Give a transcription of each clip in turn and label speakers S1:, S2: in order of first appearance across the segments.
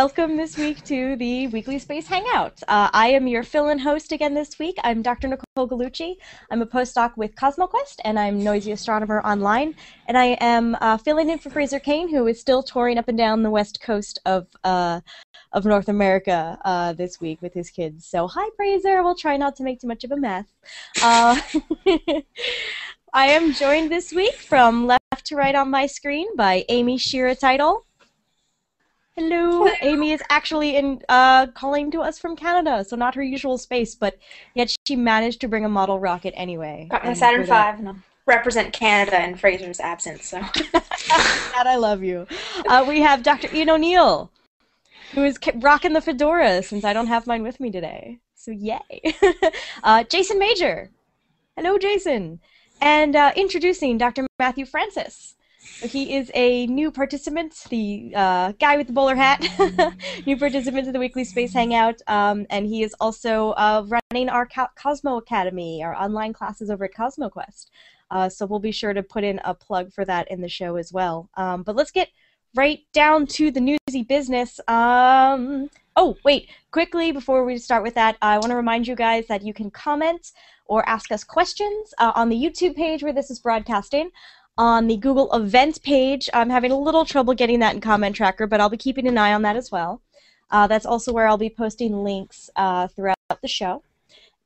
S1: welcome this week to the Weekly Space Hangout. Uh, I am your fill-in host again this week. I'm Dr. Nicole Gugliucci. I'm a postdoc with CosmoQuest, and I'm Noisy Astronomer Online. And I am uh, filling in for Fraser Cain, who is still touring up and down the west coast of uh, of North America uh, this week with his kids. So, hi, Fraser. We'll try not to make too much of a mess. Uh, I am joined this week from left to right on my screen by Amy Shira Teitel. Hello. Amy is actually in uh, calling to us from Canada, so not her usual space, but yet she managed to bring a model rocket anyway.
S2: Got my Saturn V and represent Canada in Fraser's absence. So.
S1: God, I love you. Uh, we have Dr. Ian O'Neill, who is rocking the fedora since I don't have mine with me today. So yay. uh, Jason Major. Hello, Jason. And uh, introducing Dr. Matthew Francis. He is a new participant, the uh, guy with the bowler hat, new participant to the Weekly Space Hangout, um, and he is also uh, running our Cosmo Academy, our online classes over at CosmoQuest. Uh, so we'll be sure to put in a plug for that in the show as well. Um, but let's get right down to the newsy business. Um, oh, wait, quickly before we start with that, I want to remind you guys that you can comment or ask us questions uh, on the YouTube page where this is broadcasting on the Google event page. I'm having a little trouble getting that in Comment Tracker, but I'll be keeping an eye on that as well. Uh, that's also where I'll be posting links uh, throughout the show.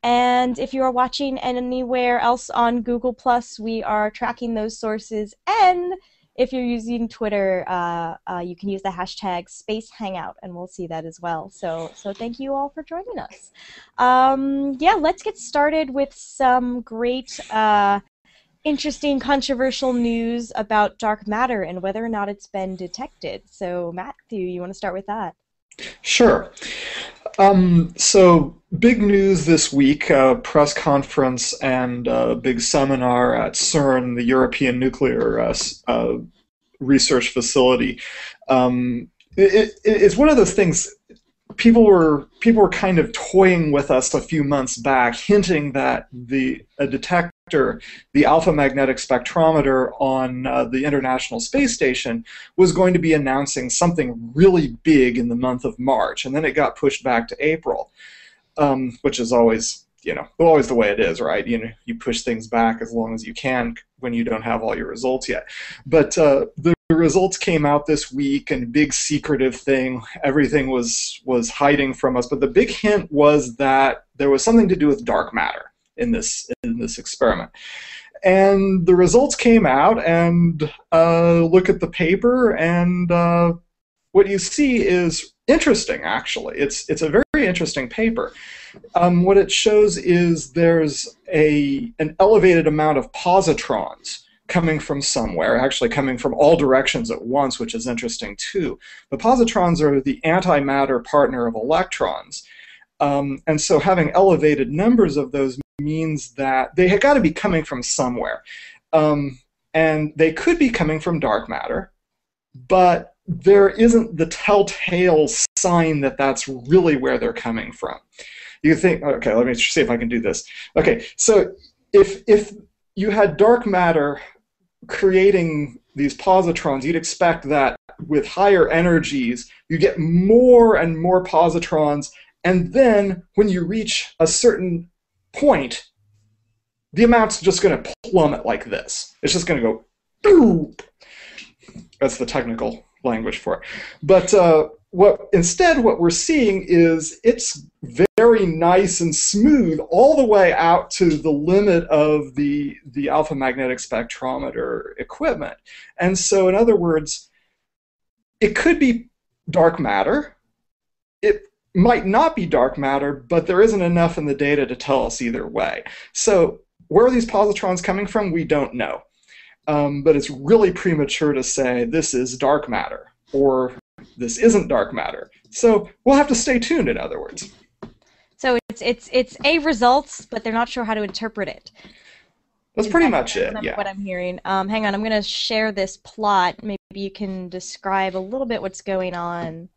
S1: And if you are watching anywhere else on Google Plus, we are tracking those sources. And if you're using Twitter, uh, uh you can use the hashtag Space Hangout, and we'll see that as well. So, so thank you all for joining us. Um, yeah, let's get started with some great uh, interesting, controversial news about dark matter and whether or not it's been detected. So, Matthew, you want to start with that?
S3: Sure. Um, so, big news this week uh, press conference and uh, big seminar at CERN, the European Nuclear uh, uh Research Facility. Um, it, it, it's one of those things people were people were kind of toying with us a few months back, hinting that the a detector, the alpha magnetic spectrometer on uh, the International Space Station, was going to be announcing something really big in the month of March, and then it got pushed back to April, um, which is always you know always the way it is, right? You know, you push things back as long as you can when you don't have all your results yet. But uh, the results came out this week and big secretive thing everything was was hiding from us but the big hint was that there was something to do with dark matter in this in this experiment and the results came out and uh, look at the paper and uh, what you see is interesting actually it's it's a very interesting paper um, what it shows is there's a an elevated amount of positrons coming from somewhere, actually coming from all directions at once, which is interesting too. The positrons are the antimatter partner of electrons. Um, and so having elevated numbers of those means that they have got to be coming from somewhere. Um, and they could be coming from dark matter, but there isn't the telltale sign that that's really where they're coming from. You think, okay, let me see if I can do this. Okay, so if, if you had dark matter creating these positrons, you'd expect that with higher energies, you get more and more positrons, and then when you reach a certain point, the amount's just going to plummet like this. It's just going to go boop. That's the technical language for it. But uh, what instead what we're seeing is it's very nice and smooth all the way out to the limit of the the alpha magnetic spectrometer equipment. And so in other words it could be dark matter. It might not be dark matter but there isn't enough in the data to tell us either way. So where are these positrons coming from? We don't know. Um, but it's really premature to say this is dark matter or this isn't dark matter. So we'll have to stay tuned, in other words.
S1: So it's it's it's a results, but they're not sure how to interpret it.
S3: That's pretty much it. Yeah.
S1: What I'm hearing. Um, hang on, I'm going to share this plot. Maybe you can describe a little bit what's going on.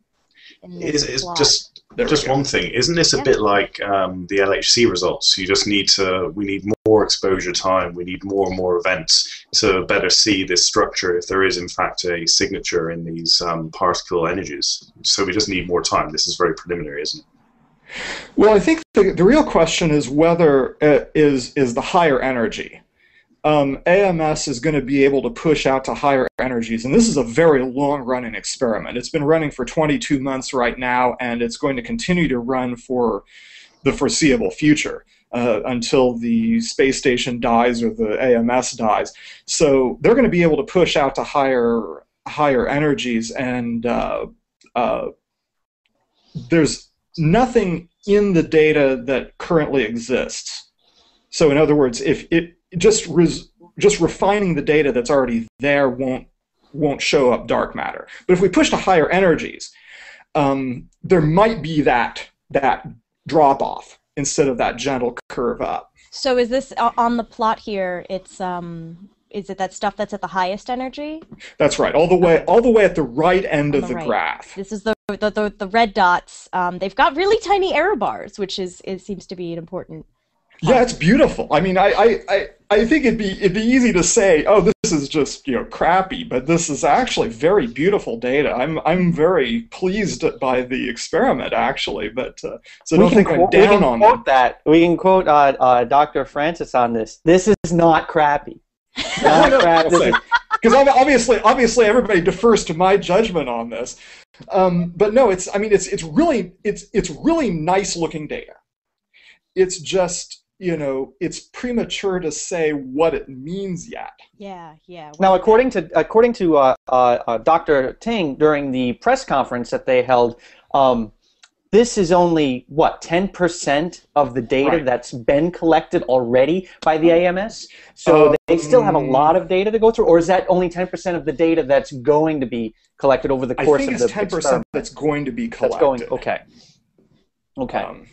S1: In this
S4: Is, is just
S3: There
S4: just one thing, isn't this a
S1: Yeah.
S4: bit like um, the LHC results? You just need to, we need more exposure time, we need more and more events to better see this structure if there is in fact a signature in these um, particle energies. So we just need more time. This is very preliminary, isn't it?
S3: Well, I think the, the real question is whether uh, is is the higher energy. Um, AMS is going to be able to push out to higher energies, and this is a very long-running experiment. It's been running for 22 months right now, and it's going to continue to run for the foreseeable future uh, until the space station dies or the AMS dies. So they're going to be able to push out to higher higher energies, and uh, uh, there's nothing in the data that currently exists. So in other words, if it just res, just refining the data that's already there won't won't show up dark matter. But if we push to higher energies, um, there might be that that drop off instead of that gentle curve up.
S1: So is this on the plot here? It's um, is it that stuff that's at the highest energy?
S3: That's right, all the way all the way at the right end
S1: On
S3: of
S1: the
S3: the
S1: right.
S3: graph.
S1: This is the the, the, the red dots. Um, they've got really tiny error bars, which is it seems to be an important.
S3: Yeah, it's beautiful. I mean, I, I, I, I think it'd be it'd be easy to say, oh, this is just you know crappy, but this is actually very beautiful data. I'm I'm very pleased by the experiment actually, but uh, so don't think I'm
S5: quote, we can
S3: on
S5: quote
S3: them.
S5: that. We can quote uh, uh, Dr. Francis on this. This is not crappy. Not crap. This is,
S3: because obviously obviously everybody defers to my judgment on this, um, but no, it's I mean it's it's really it's it's really nice looking data. It's just you know it's premature to say what it means yet.
S1: Yeah, yeah.
S5: now, according to according to uh, uh, uh, Dr. Ting during the press conference that they held, um, this is only what 10% of the data
S3: Right.
S5: that's been collected already by the AMS. So they still have a
S3: Um,
S5: lot of data to go through, or is that only 10% of the data that's going to be collected over the
S3: I
S5: course
S3: think
S5: of
S3: it's
S5: the
S3: ten percent
S5: experiment?
S3: that's going to be collected.
S5: That's
S3: collected.
S5: going okay. Okay.
S3: Um,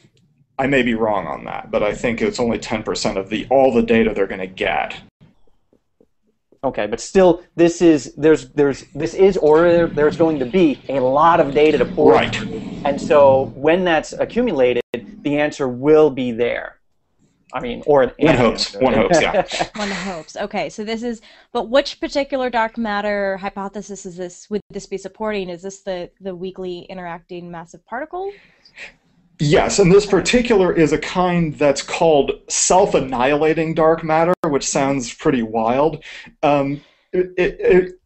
S3: I may be wrong on that, but I think it's only ten percent of the all the data they're going to get.
S5: Okay, but still, this is there's there's this is or there's going to be a lot of data to pour,
S3: Right.
S5: through. and so when that's accumulated, the answer will be there. I mean, or an
S3: One hopes, one hopes, yeah.
S1: One hopes. Okay, so this is, but which particular dark matter hypothesis is this? Would this be supporting? Is this the the weakly interacting massive particle?
S3: Yes, and this particular is a kind that's called self-annihilating dark matter, which sounds pretty wild. Um, it, it, it,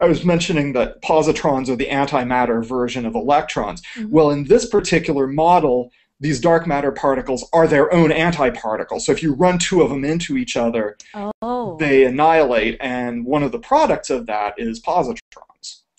S3: I was mentioning that positrons are the antimatter version of electrons.
S1: Mhm.
S3: Well, in this particular model, these dark matter particles are their own antiparticles. So if you run two of them into each other,
S1: Oh,
S3: they annihilate, and one of the products of that is positrons.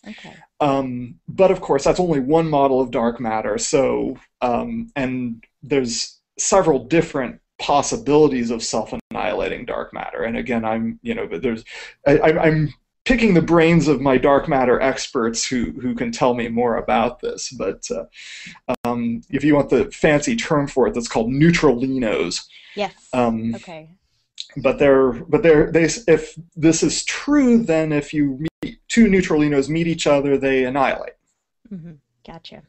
S1: Okay.
S3: Um, but of course, that's only one model of dark matter. So, um, and there's several different possibilities of self-annihilating dark matter. And again, I'm, you know, but there's, I, I'm- I'm picking the brains of my dark matter experts who who can tell me more about this. But uh, um, if you want the fancy term for it, that's called neutralinos.
S1: Yes.
S3: Um,
S1: okay.
S3: But they're but they're they if this is true then if you meet two neutralinos meet each other they annihilate
S1: hmm Gotcha.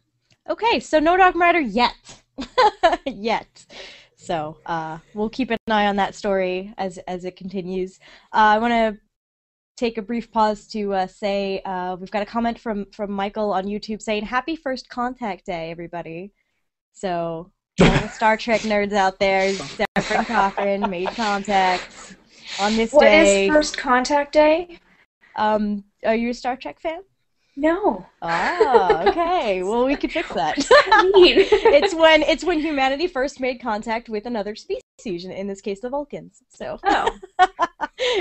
S1: Okay, so no dark matter yet. yet. So uh, we'll keep an eye on that story as as it continues. Uh, I want to take a brief pause to uh, say uh, we've got a comment from from Michael on YouTube saying Happy First Contact Day, everybody. So all the Star Trek nerds out there, Zefram Cochrane made contact on this
S2: What
S1: day.
S2: is First Contact Day?
S1: Um, are you a Star Trek fan?
S2: No.
S1: Ah, okay. Well, we could fix that.
S2: Neat.
S1: it's when it's when humanity first made contact with another species, in, in this case, the Vulcans. So
S2: oh,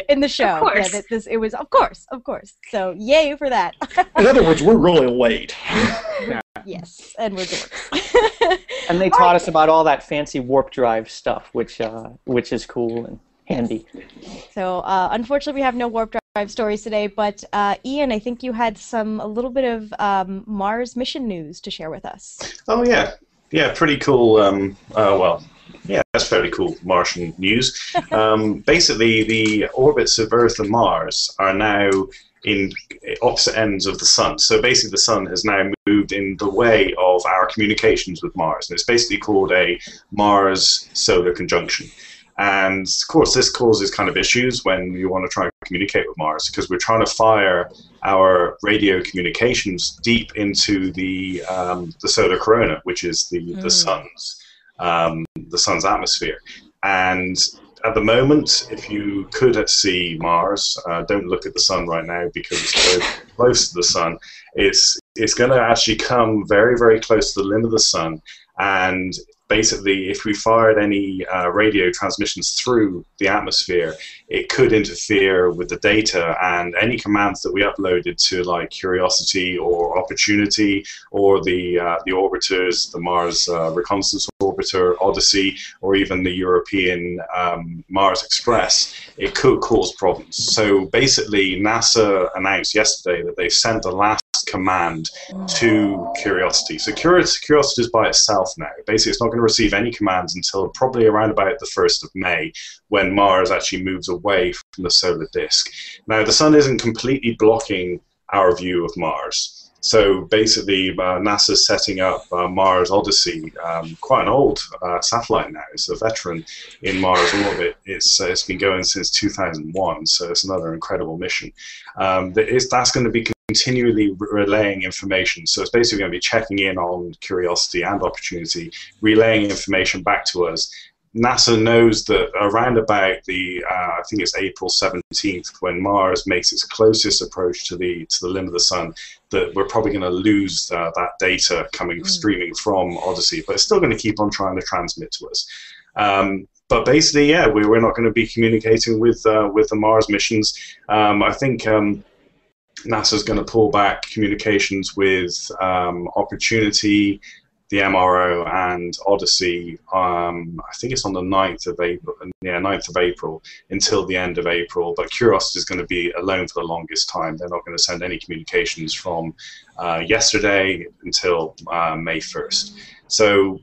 S1: in the show,
S2: course.
S1: yeah, this it was of course, of course. So yay for that.
S3: in other words we're really late
S1: yes, and we're dorks.
S5: And they taught us about all that fancy warp drive stuff, which uh, which is cool and handy.
S1: so uh, unfortunately, we have no warp drive stories today. But uh, Ian, I think you had some a little bit of um, Mars mission news to share with us.
S4: Oh yeah, yeah, pretty cool. Um, uh, well, yeah, that's fairly cool Martian news. Um, basically, the orbits of Earth and Mars are now in opposite ends of the sun. So basically, the sun has now moved in the way of our communications with Mars, and it's basically called a Mars solar conjunction. And of course, this causes kind of issues when you want to try and communicate with Mars because we're trying to fire our radio communications deep into the um, the solar corona, which is the
S1: Mm.
S4: the sun's um, the sun's atmosphere. And at the moment, if you could see Mars, uh, don't look at the sun right now because it's close to the sun. It's it's going to actually come very very close to the limb of the sun, and basically, if we fired any uh, radio transmissions through the atmosphere, it could interfere with the data and any commands that we uploaded to like Curiosity or Opportunity or the uh, the orbiters, the Mars uh, Reconnaissance Orbiter, Odyssey, or even the European um, Mars Express, it could cause problems. So basically, NASA announced yesterday that they sent the last command to Curiosity. So Curiosity is by itself now. Basically, it's not going to receive any commands until probably around about the 1st of May, when Mars actually moves away from the solar disk. Now, the Sun isn't completely blocking our view of Mars. So basically, uh, NASA's setting up uh, Mars Odyssey, um, quite an old uh, satellite now. It's a veteran in Mars orbit. It's uh, it's been going since 2001, so it's another incredible mission. Um, that's going to be continually relaying information. So it's basically going to be checking in on Curiosity and Opportunity, relaying information back to us. NASA knows that around about the, uh, I think it's April 17th, when Mars makes its closest approach to the to the limb of the sun, that we're probably going to lose uh, that data coming
S1: Mm.
S4: streaming from Odyssey, but it's still going to keep on trying to transmit to us. Um, but basically, yeah, we, we're not going to be communicating with uh, with the Mars missions. Um, I think um, NASA's going to pull back communications with um, Opportunity, the MRO, and Odyssey. Um, I think it's on the 9th of April. Yeah, 9th of April until the end of April. But Curiosity is going to be alone for the longest time. They're not going to send any communications from uh, yesterday until uh, May 1st. So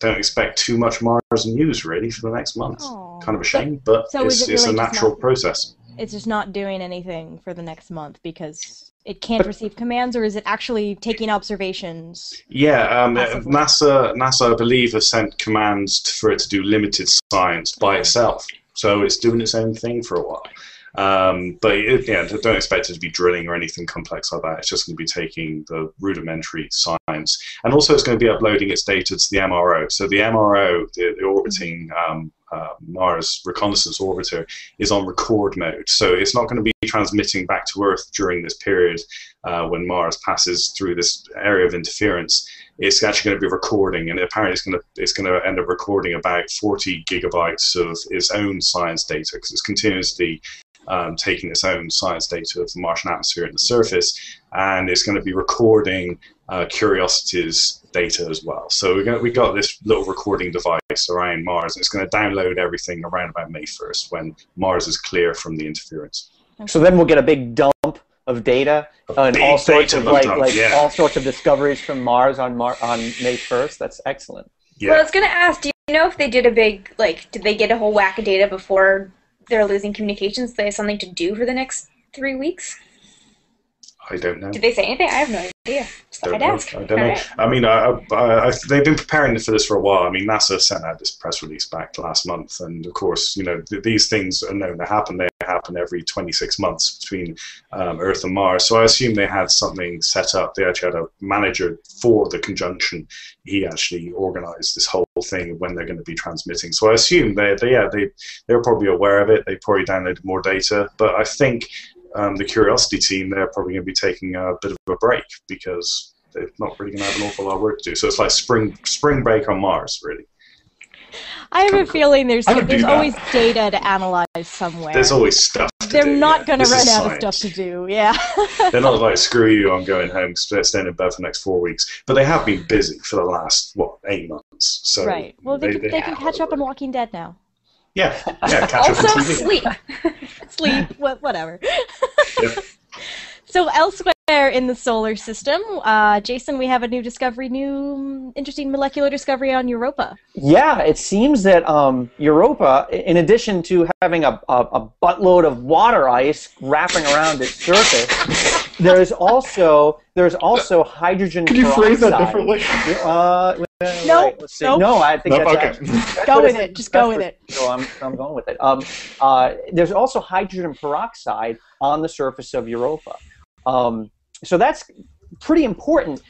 S4: don't expect too much Mars news really for the next month.
S1: Aw.
S4: Kind of a shame, but
S1: so
S4: it's,
S1: it
S4: it's a
S1: really
S4: natural process.
S1: It's just not doing anything for the next month because it can't receive commands, or is it actually taking observations?
S4: Yeah, um, NASA, NASA, I believe, has sent commands for it to do limited science by itself. So it's doing its own thing for a while. Um, but it, yeah, don't expect it to be drilling or anything complex like that. It's just going to be taking the rudimentary science, and also it's going to be uploading its data to the MRO. So the MRO, the, the orbiting um, uh, Mars Reconnaissance Orbiter, is on record mode. So it's not going to be transmitting back to Earth during this period uh, when Mars passes through this area of interference. It's actually going to be recording, and apparently it's going to it's going to end up recording about 40 gigabytes of its own science data because it's continuously um, taking its own science data of the Martian atmosphere and the surface, and it's going to be recording uh, Curiosity's data as well. So we're going we got this little recording device around Mars, and it's going to download everything around about May 1st when Mars is clear from the interference.
S5: So then we'll get a big dump of data and all sorts
S4: data
S5: of like
S4: dump,
S5: like
S4: yeah.
S5: all sorts of discoveries from Mars on Mar- on May first. That's excellent.
S4: Yeah.
S2: Well, I was gonna ask, do you know if they did a big like, did they get a whole whack of data before they're losing communications? They have something to do for the next three weeks?
S4: I don't know.
S2: Did they say anything? I have no idea.
S4: Don't
S2: I'd
S4: know.
S2: ask.
S4: I don't know. I mean, I, I, I, they've been preparing for this for a while. I mean, NASA sent out this press release back last month, and of course, you know, th- these things are known to happen. They happen every 26 months between um, Earth and Mars. So I assume they had something set up. They actually had a manager for the conjunction. He actually organized this whole thing when they're going to be transmitting. So I assume they, they yeah, they they were probably aware of it. They probably downloaded more data, but I think um, the Curiosity team, they're probably going to be taking a bit of a break because they're not really going to have an awful lot of work to do. So it's like spring spring break on Mars, really.
S1: I have a feeling there's
S3: I would do
S1: there's always data to analyze somewhere.
S4: There's always stuff. To
S1: They're
S4: do,
S1: not
S4: yeah.
S1: going to run out of stuff to do. Yeah.
S4: They're not like screw you, I'm going home, staying in bed for the next four weeks. But they have been busy for the last what eight months. So
S1: right. Well, they, can, they can catch up on. Walking Dead now.
S4: Yeah, yeah, catch up
S2: Also,
S4: on TV.
S2: sleep.
S1: Sleep, whatever.
S4: Yep.
S1: So elsewhere in the solar system, uh, Jason, we have a new discovery, new interesting molecular discovery on Europa.
S5: Yeah, it seems that um, Europa, in addition to having a, a, a buttload of water ice wrapping around its surface, there's also there's also hydrogen
S3: Could you
S5: peroxide.
S3: phrase that differently?
S5: Uh, well,
S1: Nope,
S5: right, let's see.
S1: nope.
S5: No, I think
S3: Nope,
S5: that's
S3: okay.
S5: actually- that's
S1: Go with
S5: it's-
S1: it, just go with it.
S5: So I'm, I'm going with it. Um, uh, there's also hydrogen peroxide on the surface of Europa. Um, so that's pretty important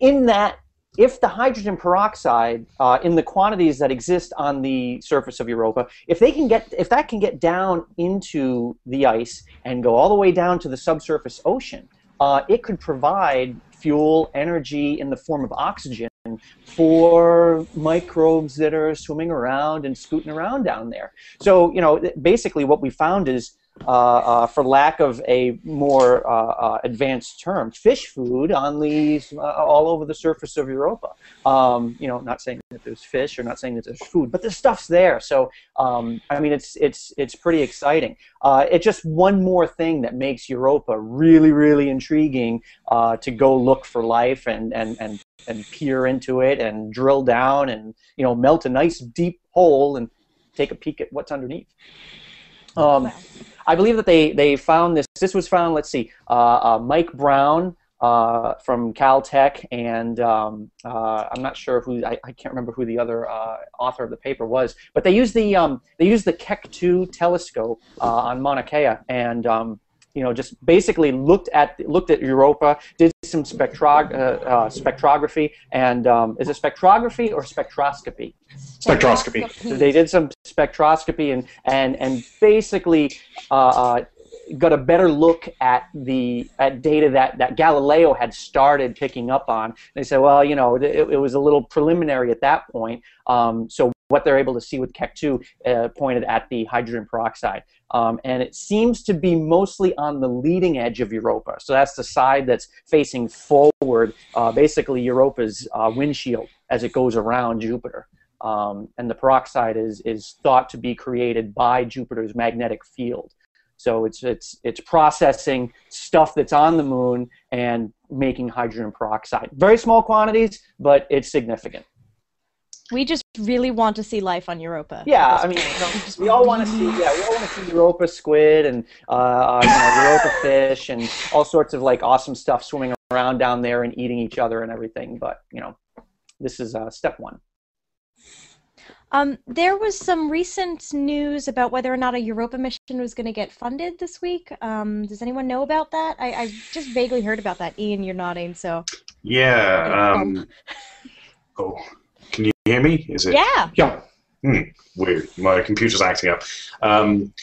S5: in that if the hydrogen peroxide uh, in the quantities that exist on the surface of Europa, if they can get if that can get down into the ice and go all the way down to the subsurface ocean, uh, it could provide fuel energy in the form of oxygen for microbes that are swimming around and scooting around down there. So, you know, basically what we found is, uh, uh, for lack of a more uh, uh, advanced term, fish food on these uh, all over the surface of Europa. Um, you know, not saying that there's fish or not saying that there's food, but the stuff's there. So, um, I mean, it's it's it's pretty exciting. Uh, it's just one more thing that makes Europa really, really intriguing to go look for life and and and and peer into it and drill down and you know melt a nice deep hole and take a peek at what's underneath. Um, I believe that they, they found this. This was found. Let's see, uh, uh, Mike Brown uh, from Caltech, and um, uh, I'm not sure who. I, I can't remember who the other uh, author of the paper was. But they used the um, they used the Keck 2 telescope uh, on Mauna Kea, and um, you know just basically looked at looked at Europa, did some spectrog- uh, uh, spectrography, and um, is it spectrography or spectroscopy?
S3: Spectroscopy.
S5: So they did some spectroscopy and and and basically uh, uh, got a better look at the at data that that Galileo had started picking up on. They said, well, you know, it, it was a little preliminary at that point. Um, so what they're able to see with Keck 2 uh, pointed at the hydrogen peroxide. Um, and it seems to be mostly on the leading edge of Europa. So that's the side that's facing forward, uh, basically Europa's uh, windshield as it goes around Jupiter. Um, and the peroxide is, is thought to be created by Jupiter's magnetic field. So it's, it's, it's processing stuff that's on the moon and making hydrogen peroxide. Very small quantities, but it's significant.
S1: We just really want to see life on Europa.
S5: Yeah, I mean,
S1: point. We
S5: all want to see, yeah, we all want to see Europa squid and uh, uh, you know, Europa fish and all sorts of like awesome stuff swimming around down there and eating each other and everything. But you know, this is uh, step one.
S1: Um, there was some recent news about whether or not a Europa mission was going to get funded this week. Um, does anyone know about that? I, I just vaguely heard about that. Ian, you're nodding, so
S4: Yeah. Um, oh, can you hear me? Is it
S1: yeah.
S3: Yeah.
S4: weird? My computer's acting up. Um,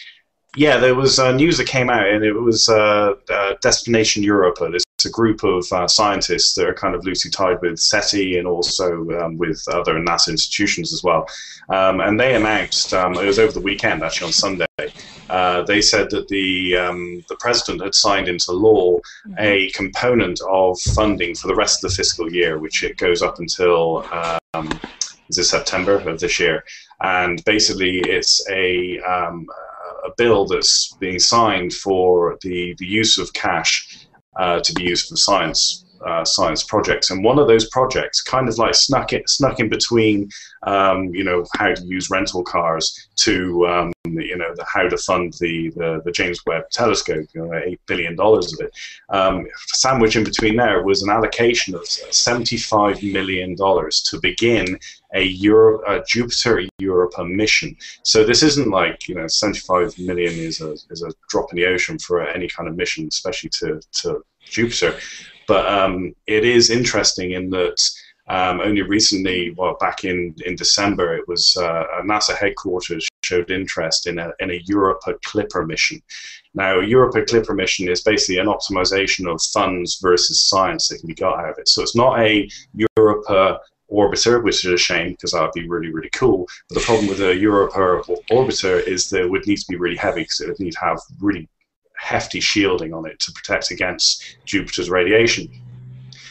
S4: yeah, there was uh, news that came out, and it was uh, uh, Destination Europa. It's a group of uh, scientists that are kind of loosely tied with SETI and also um, with other NASA institutions as well. Um, and they announced, um, it was over the weekend, actually on Sunday, uh, they said that the, um, the president had signed into law a component of funding for the rest of the fiscal year, which it goes up until um, is it September of this year, and basically it's a um, a bill that's being signed for the the use of cash uh, to be used for science. Uh, science projects, and one of those projects kind of like snuck it, snuck in between, um, you know, how to use rental cars to, um, you know, the, how to fund the, the, the James Webb Telescope, you know, eight billion dollars of it. Um, sandwich in between there was an allocation of seventy-five million dollars to begin a Euro, a Jupiter Europa mission. So this isn't like you know, seventy-five million is a is a drop in the ocean for any kind of mission, especially to to Jupiter. But um, it is interesting in that. Um, only recently, well, back in, in December, it was uh, NASA headquarters showed interest in a, in a Europa Clipper mission. Now, Europa Clipper mission is basically an optimization of funds versus science that can be got out of it. So it's not a Europa orbiter, which is a shame because that would be really, really cool. But the problem with a Europa orbiter is that it would need to be really heavy because it would need to have really hefty shielding on it to protect against Jupiter's radiation.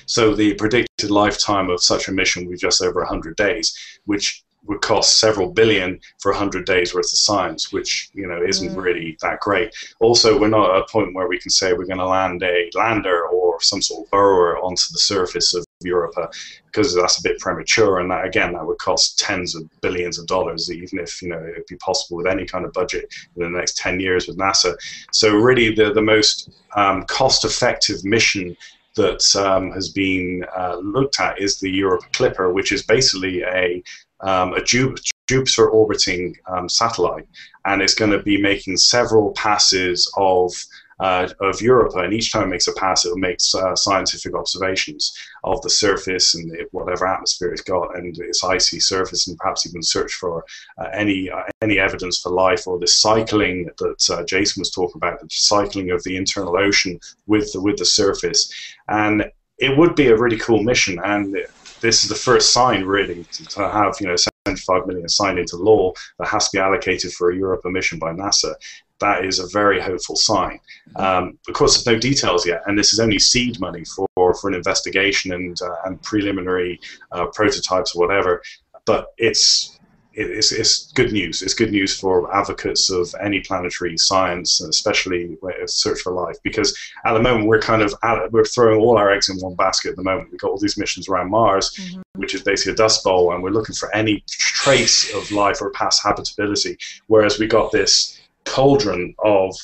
S4: So the predicted lifetime of such a mission would be just over 100 days, which would cost several billion for 100 days worth of science, which you know isn't
S1: Mm.
S4: really that great. Also, we're not at a point where we can say we're going to land a lander or some sort of burrower onto the surface of Europa because that's a bit premature, and that again that would cost tens of billions of dollars, even if you know it'd be possible with any kind of budget in the next ten years with NASA. So really, the the most um, cost-effective mission that um, has been uh, looked at is the Europa Clipper, which is basically a um, a Jupiter orbiting um, satellite, and it's going to be making several passes of uh, of Europa, and each time it makes a pass, it makes uh, scientific observations of the surface and whatever atmosphere it's got, and its icy surface, and perhaps even search for uh, any uh, any evidence for life or the cycling that uh, Jason was talking about, the cycling of the internal ocean with the, with the surface, and it would be a really cool mission, and this is the first sign really to, to have you know 75 million signed into law that has to be allocated for a Europa mission by NASA that is a very hopeful sign. Um, of course, there's no details yet, and this is only seed money for, for an investigation and, uh, and preliminary uh, prototypes or whatever. But it's, it's, it's good news. It's good news for advocates of any planetary science, especially search for life, because at the moment we're kind of at, we're throwing all our eggs in one basket. At the moment, we've got all these missions around Mars, mm-hmm. which is basically a dust bowl, and we're looking for any trace of life or past habitability. Whereas we got this cauldron of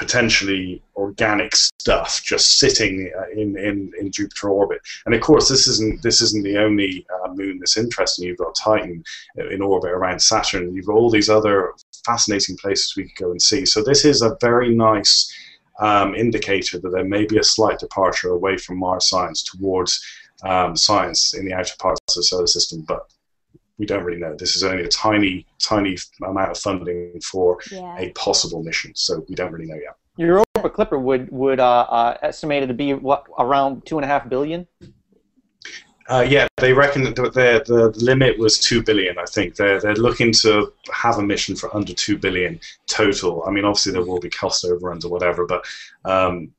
S4: potentially organic stuff just sitting uh, in, in, in Jupiter orbit. And of course, this isn't this isn't the only uh, moon that's interesting. You've got Titan in orbit around Saturn. You've got all these other fascinating places we could go and see. So this is a very nice um, indicator that there may be a slight departure away from Mars science towards um, science in the outer parts of the solar system. But we don't really know. This is only a tiny, tiny amount of funding for yeah. a possible mission, so we don't really know yet.
S5: Your Europa Clipper would would uh, uh, estimated to be what around two and a half billion.
S4: Uh, yeah, they reckon that the, the limit was two billion. I think they're they're looking to have a mission for under two billion total. I mean, obviously there will be cost overruns or whatever, but um,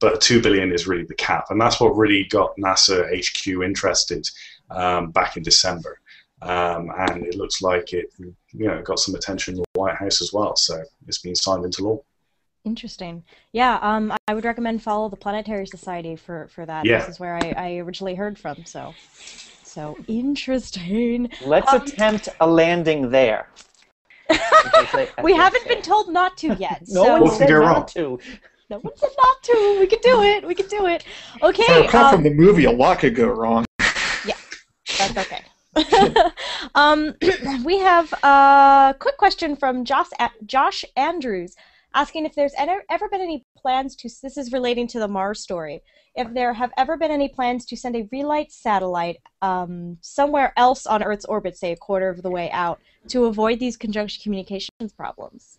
S4: but two billion is really the cap, and that's what really got NASA HQ interested um, back in December um, and it looks like it, you know, got some attention in the White House as well. So it's been signed into law.
S1: Interesting. Yeah, um, I would recommend follow the Planetary Society for for that. Yeah. This is where I, I originally heard from. So, so interesting.
S5: Let's um, attempt a landing there.
S1: we haven't been told not to yet.
S5: no
S1: so.
S5: one said not to.
S1: No one said not to. We could do it. We could do it. Okay.
S3: So, um, from the movie, a lot could go wrong.
S1: Yeah, that's okay. um, we have a quick question from Josh, Josh Andrews asking if there's ever been any plans to, this is relating to the Mars story, if there have ever been any plans to send a relight satellite um, somewhere else on Earth's orbit, say a quarter of the way out, to avoid these conjunction communications problems.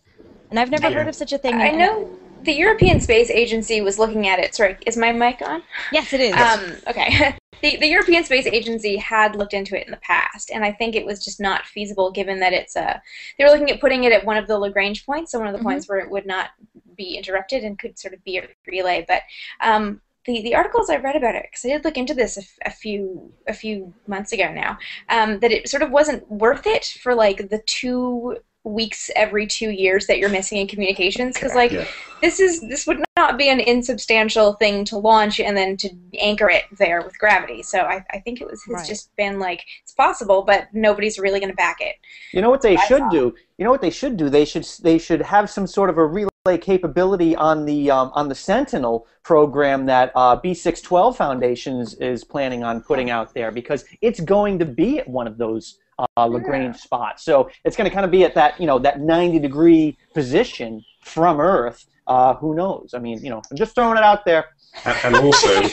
S1: And I've never yeah. heard of such a thing.
S2: I know the European Space Agency was looking at it. Sorry, is my mic on?
S1: Yes, it is.
S2: Um, okay. the, the European Space Agency had looked into it in the past, and I think it was just not feasible given that it's a. They were looking at putting it at one of the Lagrange points, so one of the mm-hmm. points where it would not be interrupted and could sort of be a relay. But um, the, the articles I read about it, because I did look into this a, a, few a few months ago now, um, that it sort of wasn't worth it for like the two weeks every two years that you're missing in communications because like yeah. this is this would not be an insubstantial thing to launch and then to anchor it there with gravity. So i, I think it was has right. just been like it's possible but nobody's really going to back it.
S5: You know what they should do? You know what they should do? They should they should have some sort of a relay capability on the um, on the sentinel program that uh, b612 foundations is, is planning on putting out there because it's going to be one of those uh, Lagrange yeah. spot. So it's going to kind of be at that you know that 90 degree position from Earth. Uh, who knows? I mean, you know, I'm just throwing it out there.
S4: And, and also,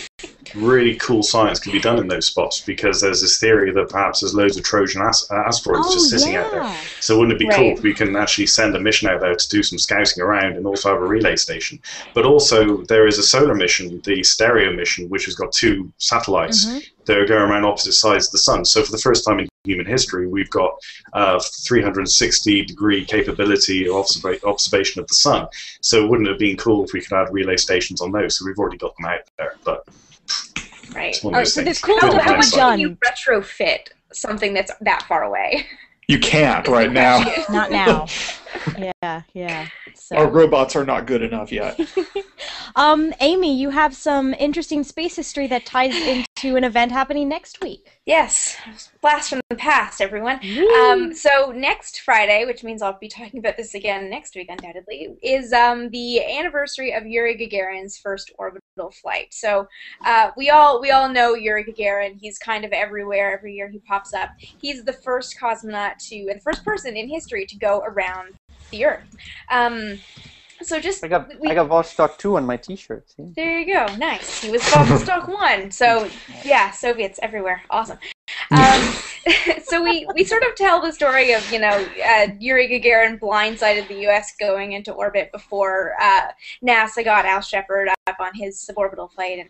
S4: really cool science can be done in those spots because there's this theory that perhaps there's loads of Trojan as- asteroids oh, just sitting yeah. out there. So wouldn't it be right. cool if we can actually send a mission out there to do some scouting around and also have a relay station? But also there is a solar mission, the Stereo mission, which has got two satellites mm-hmm. That are going around opposite sides of the sun. So for the first time in human history, we've got uh, 360 degree capability of observa- observation of the sun. So wouldn't it have been cool if we could add relay stations on those? So we've already got them out there, but
S2: Right. Oh, so there's cool. How, how would you retrofit something that's that far away?
S3: You can't right now.
S1: Not now. yeah, yeah. So.
S3: Our robots are not good enough yet.
S1: um, Amy, you have some interesting space history that ties into an event happening next week.
S2: Yes, blast from the past, everyone. Um, so next Friday, which means I'll be talking about this again next week, undoubtedly, is um, the anniversary of Yuri Gagarin's first orbital flight. So uh, we all we all know Yuri Gagarin. He's kind of everywhere. Every year he pops up. He's the first cosmonaut to, and the first person in history to go around the Earth. Um, so just
S5: I got
S2: we-
S5: I got Vostok 2 on my T-shirt. See?
S2: there you go. Nice. He was Vostok one. So yeah, Soviets everywhere. Awesome. Um, so we, we sort of tell the story of you know uh, Yuri Gagarin blindsided the U.S. going into orbit before uh, NASA got Al Shepard up on his suborbital flight, and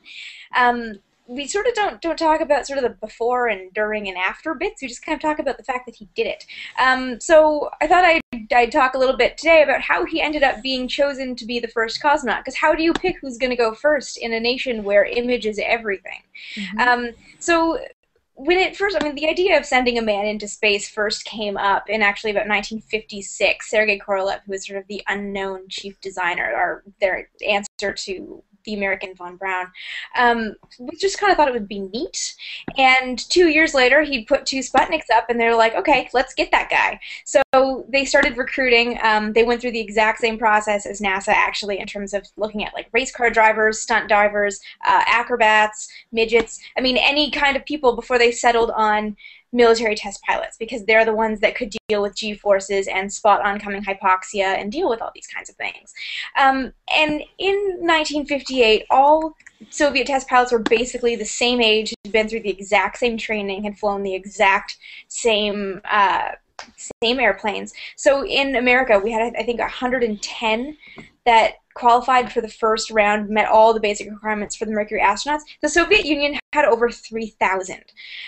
S2: um, we sort of don't don't talk about sort of the before and during and after bits. We just kind of talk about the fact that he did it. Um, so I thought I'd, I'd talk a little bit today about how he ended up being chosen to be the first cosmonaut. Because how do you pick who's going to go first in a nation where image is everything? Um, so when it first, I mean, the idea of sending a man into space first came up in actually about 1956. Sergei Korolev, who was sort of the unknown chief designer, or their answer to the American von Braun, um, we just kind of thought it would be neat. And two years later, he'd put two Sputniks up, and they're like, okay, let's get that guy. So they started recruiting. Um, they went through the exact same process as NASA, actually, in terms of looking at like race car drivers, stunt divers, uh, acrobats, midgets. I mean, any kind of people before they settled on military test pilots because they're the ones that could deal with G forces and spot oncoming hypoxia and deal with all these kinds of things. Um, and in 1958, all Soviet test pilots were basically the same age, had been through the exact same training, had flown the exact same. Uh, same airplanes. So in America, we had I think 110 that qualified for the first round, met all the basic requirements for the Mercury astronauts. The Soviet Union had over 3,000.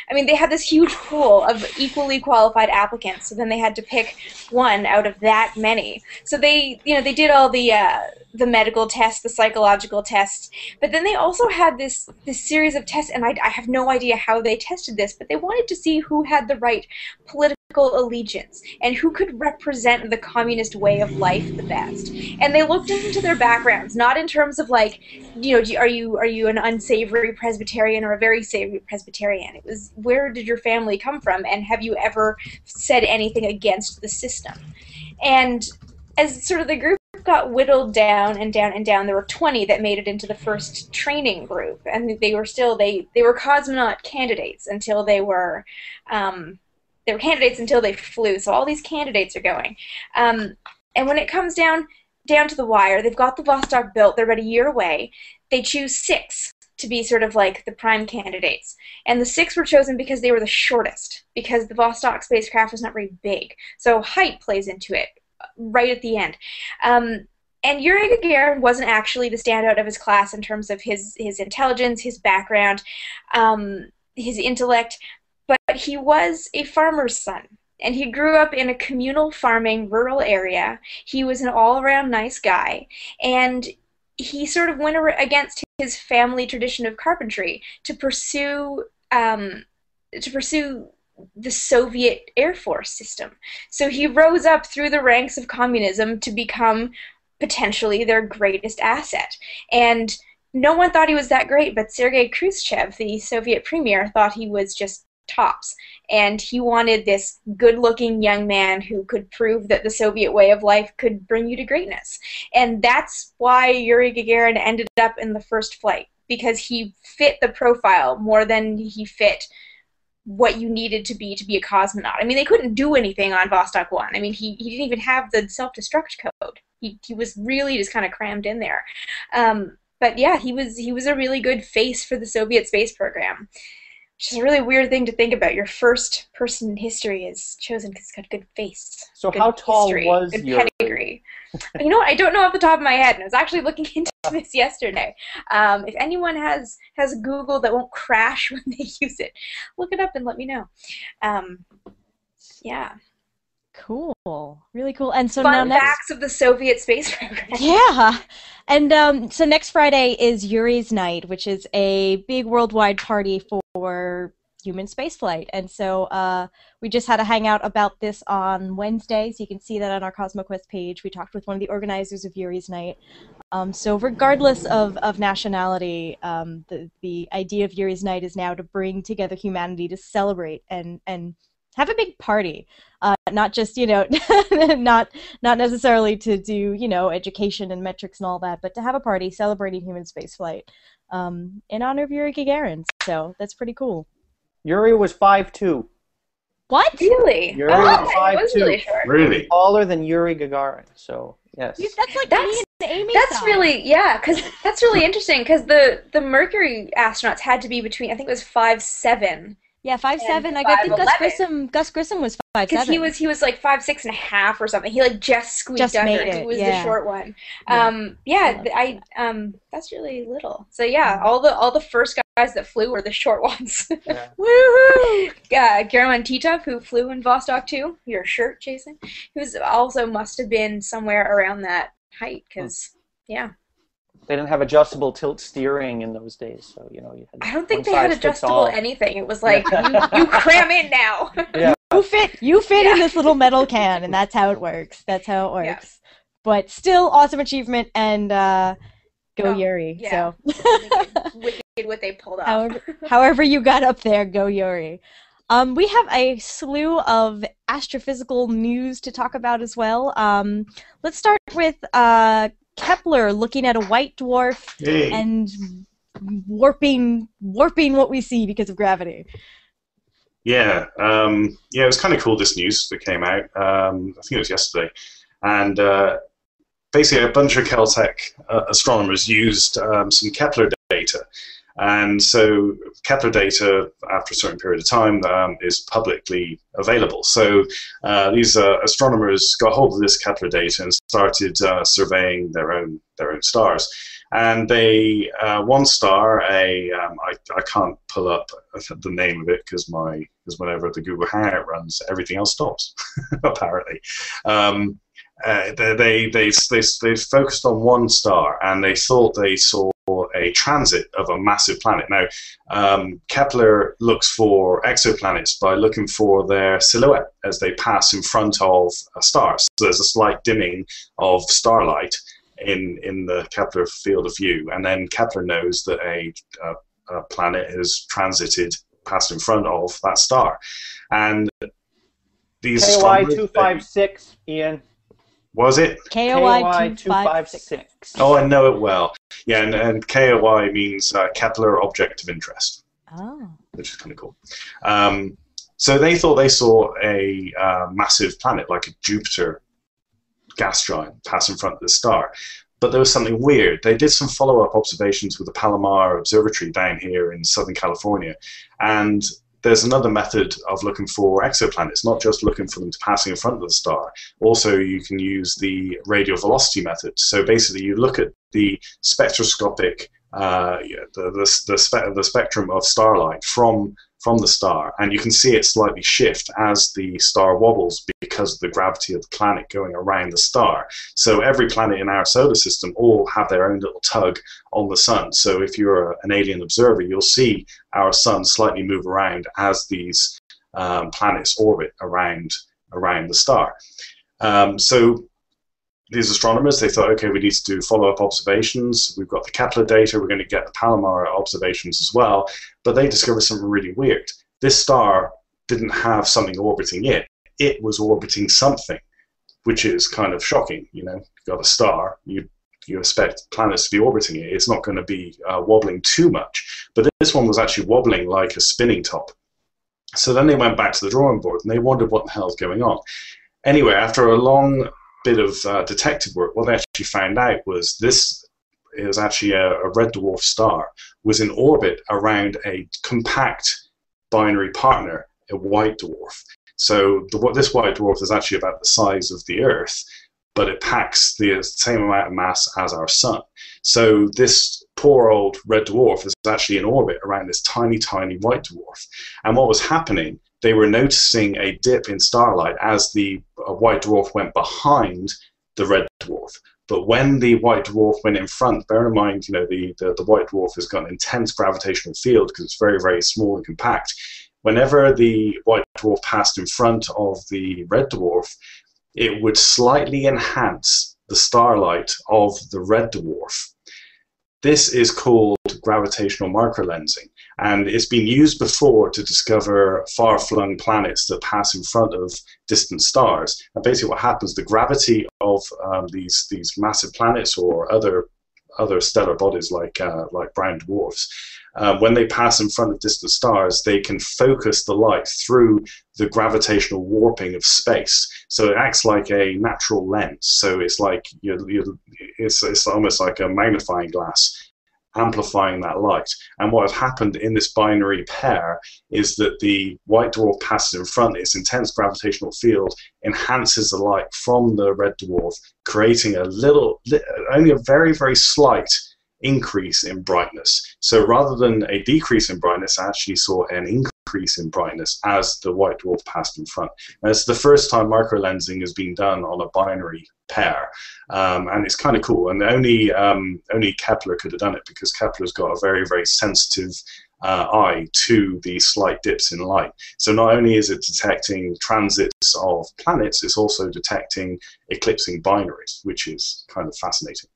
S2: I mean, they had this huge pool of equally qualified applicants. So then they had to pick one out of that many. So they, you know, they did all the uh, the medical tests, the psychological tests, but then they also had this this series of tests, and I, I have no idea how they tested this, but they wanted to see who had the right political allegiance and who could represent the communist way of life the best. And they looked into their backgrounds, not in terms of like, you know, are you are you an unsavory Presbyterian or a very savory Presbyterian? It was where did your family come from, and have you ever said anything against the system? And as sort of the group got whittled down and down and down, there were 20 that made it into the first training group, and they were still they they were cosmonaut candidates until they were. Um, they were candidates until they flew. So all these candidates are going. Um, and when it comes down down to the wire, they've got the Vostok built. They're about a year away. They choose six to be sort of like the prime candidates. And the six were chosen because they were the shortest, because the Vostok spacecraft was not very big. So height plays into it uh, right at the end. Um, and Yuri Gagarin wasn't actually the standout of his class in terms of his, his intelligence, his background, um, his intellect, but he was a farmer's son. And he grew up in a communal farming rural area. He was an all around nice guy. And he sort of went against his family tradition of carpentry to pursue um, to pursue the Soviet Air Force system. So he rose up through the ranks of communism to become potentially their greatest asset. And no one thought he was that great, but Sergei Khrushchev, the Soviet premier, thought he was just tops. And he wanted this good looking young man who could prove that the Soviet way of life could bring you to greatness. And that's why Yuri Gagarin ended up in the first flight, because he fit the profile more than he fit what you needed to be to be a cosmonaut. I mean, they couldn't do anything on Vostok 1. I mean, he, he didn't even have the self destruct code. He, he was really just kind of crammed in there. Um, but yeah, he was he was a really good face for the Soviet space program which is a really weird thing to think about. Your first person in history is chosen because it's got a good face.
S5: So
S2: good
S5: how tall
S2: history,
S5: was
S2: good
S5: Yuri?
S2: pedigree? you know what? I don't know off the top of my head, and I was actually looking into this yesterday. Um, if anyone has has Google that won't crash when they use it, look it up and let me know. Um, yeah.
S1: Cool. Really cool. And so now
S2: Fun
S1: next
S2: facts of the Soviet space program.
S1: Yeah. And um, so next Friday is Yuri's Night, which is a big worldwide party for human spaceflight. And so uh, we just had a hangout about this on Wednesday, so you can see that on our CosmoQuest page. We talked with one of the organizers of Yuri's Night. Um, so regardless of, of nationality, um, the, the idea of Yuri's Night is now to bring together humanity to celebrate and, and have a big party. Uh, not just, you know, not not necessarily to do, you know, education and metrics and all that, but to have a party celebrating human spaceflight um, in honor of Yuri Gagarin. So that's pretty cool.
S5: Yuri was five two.
S1: What?
S2: Really?
S5: Yuri
S2: oh,
S5: was
S2: it
S5: five
S2: was
S5: two.
S2: really.
S4: Really?
S5: Taller than Yuri Gagarin. So yes.
S1: You- That's like
S2: That's-
S1: me and Amy.
S2: That's
S1: size.
S2: really yeah, because that's really interesting. Because the the Mercury astronauts had to be between I think it was five seven.
S1: Yeah five
S2: and
S1: seven. Like I think Gus
S2: 5'11".
S1: Grissom. Gus Grissom was five
S2: Because
S1: seven.
S2: he was he was like five six and a half or something. He like just squeaked
S1: Just
S2: under.
S1: made
S2: 'cause
S1: it,
S2: He was
S1: yeah.
S2: the short one.
S1: Yeah.
S2: Um, yeah,
S1: Yeah.
S2: th- I um, that's really little. So yeah, all the all the first guys that flew were the short ones.
S5: Yeah.
S2: Woohoo! Uh, German Titov, who flew in Vostok 2, your shirt, Jason, who's also must have been somewhere around that height. Because yeah,
S5: They didn't have adjustable tilt steering in those days, so you know you had.
S2: I don't think they had adjustable anything. It was like you, you cram in now. Yeah.
S1: You fit. You fit in this little metal can, and that's how it works. That's how it
S2: Yeah.
S1: works. But still, awesome achievement, and uh, go
S2: Oh,
S1: Yuri.
S2: yeah.
S1: So.
S2: wicked, wicked what they pulled off.
S1: However, however you got up there, go Yuri. Um, we have a slew of astrophysical news to talk about as well. Um, let's start with uh, Kepler looking at a white dwarf
S4: Yay.
S1: and warping warping what we see because of gravity.
S4: Yeah, um, yeah, it was kind of cool. This news that came out. Um, I think it was yesterday, and uh, basically a bunch of Caltech uh, astronomers used um, some Kepler data, and so Kepler data after a certain period of time um, is publicly available. So uh, these uh, astronomers got hold of this Kepler data and started uh, surveying their own their own stars. And they uh, one star, a um, I, I can't pull up the name of it because my because whenever the Google Hangout runs, everything else stops. apparently, um, uh, they, they they they they focused on one star and they thought they saw a transit of a massive planet. Now, um, Kepler looks for exoplanets by looking for their silhouette as they pass in front of a star. So there's a slight dimming of starlight in in the Kepler field of view, and then Kepler knows that a, a, a planet has transited passed in front of that star, and these
S5: KOI256, Ian.
S4: Was it?
S1: KOI
S5: two five six.
S4: Oh, I know it well. Yeah, and, and KOI means uh, Kepler Object of Interest,
S1: Oh.
S4: which is kind of cool. Um, so they thought they saw a uh, massive planet like a Jupiter gas giant pass in front of the star. But there was something weird. They did some follow up observations with the Palomar Observatory down here in Southern California. And there's another method of looking for exoplanets, not just looking for them to passing in front of the star. Also, you can use the radial velocity method. So basically, you look at the spectroscopic, uh, the, the, the, spe- the spectrum of starlight from from the star, and you can see it slightly shift as the star wobbles because of the gravity of the planet going around the star. So every planet in our solar system all have their own little tug on the sun. So if you're an alien observer, you'll see our sun slightly move around as these um, planets orbit around around the star. Um, so these astronomers, they thought, okay, we need to do follow-up observations. We've got the Kepler data. We're going to get the Palomar observations as well. But they discovered something really weird. This star didn't have something orbiting it. It was orbiting something, which is kind of shocking. You know, you've got a star. You you expect planets to be orbiting it. It's not going to be uh, wobbling too much. But this one was actually wobbling like a spinning top. So then they went back to the drawing board and they wondered what the hell's going on. Anyway, after a long bit of uh, detective work, what they actually found out was this is actually a, a red dwarf star was in orbit around a compact binary partner, a white dwarf. So the, this white dwarf is actually about the size of the Earth, but it packs the same amount of mass as our sun. So this poor old red dwarf is actually in orbit around this tiny, tiny white dwarf. And what was happening they were noticing a dip in starlight as the uh, white dwarf went behind the red dwarf. But when the white dwarf went in front, bear in mind, you know, the, the, the white dwarf has got an intense gravitational field because it's very, very small and compact. whenever the white dwarf passed in front of the red dwarf, it would slightly enhance the starlight of the red dwarf. This is called gravitational microlensing, and it's been used before to discover far-flung planets that pass in front of distant stars. And basically, what happens, the gravity of um, these these massive planets or other other stellar bodies like uh, like brown dwarfs um, when they pass in front of distant stars, they can focus the light through the gravitational warping of space. So it acts like a natural lens. So it's like you're, it's, it's almost like a magnifying glass amplifying that light. And what has happened in this binary pair is that the white dwarf passes in front, its intense gravitational field enhances the light from the red dwarf, creating a little, only a very, very slight increase in brightness. So rather than a decrease in brightness, I actually saw an increase in brightness as the white dwarf passed in front. And it's the first time micro lensing has been done on a binary pair, um, and it's kind of cool. And only um, only Kepler could have done it because Kepler's got a very very sensitive uh, eye to the slight dips in light. So not only is it detecting transits of planets, it's also detecting eclipsing binaries, which is kind of fascinating.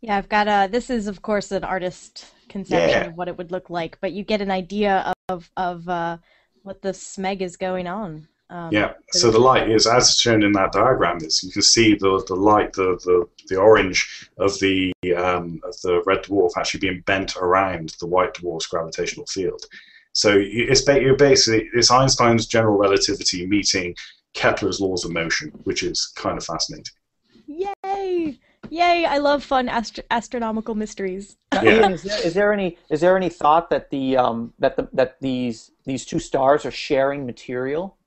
S1: Yeah, I've got a. This is, of course, an artist conception
S4: Yeah.
S1: of what it would look like, but you get an idea of of uh, what the smeg is going on. Um,
S4: Yeah. So the light is, as shown in that diagram, is you can see the, the light, the, the, the orange of the um, of the red dwarf actually being bent around the white dwarf's gravitational field. So it's basically it's Einstein's general relativity meeting Kepler's laws of motion, which is kind of fascinating.
S1: Yay! Yay! I love fun astro- astronomical mysteries.
S5: Now,
S4: Yeah.
S5: Ian, is, there, is there any is there any thought that the um, that the that these these two stars are sharing material,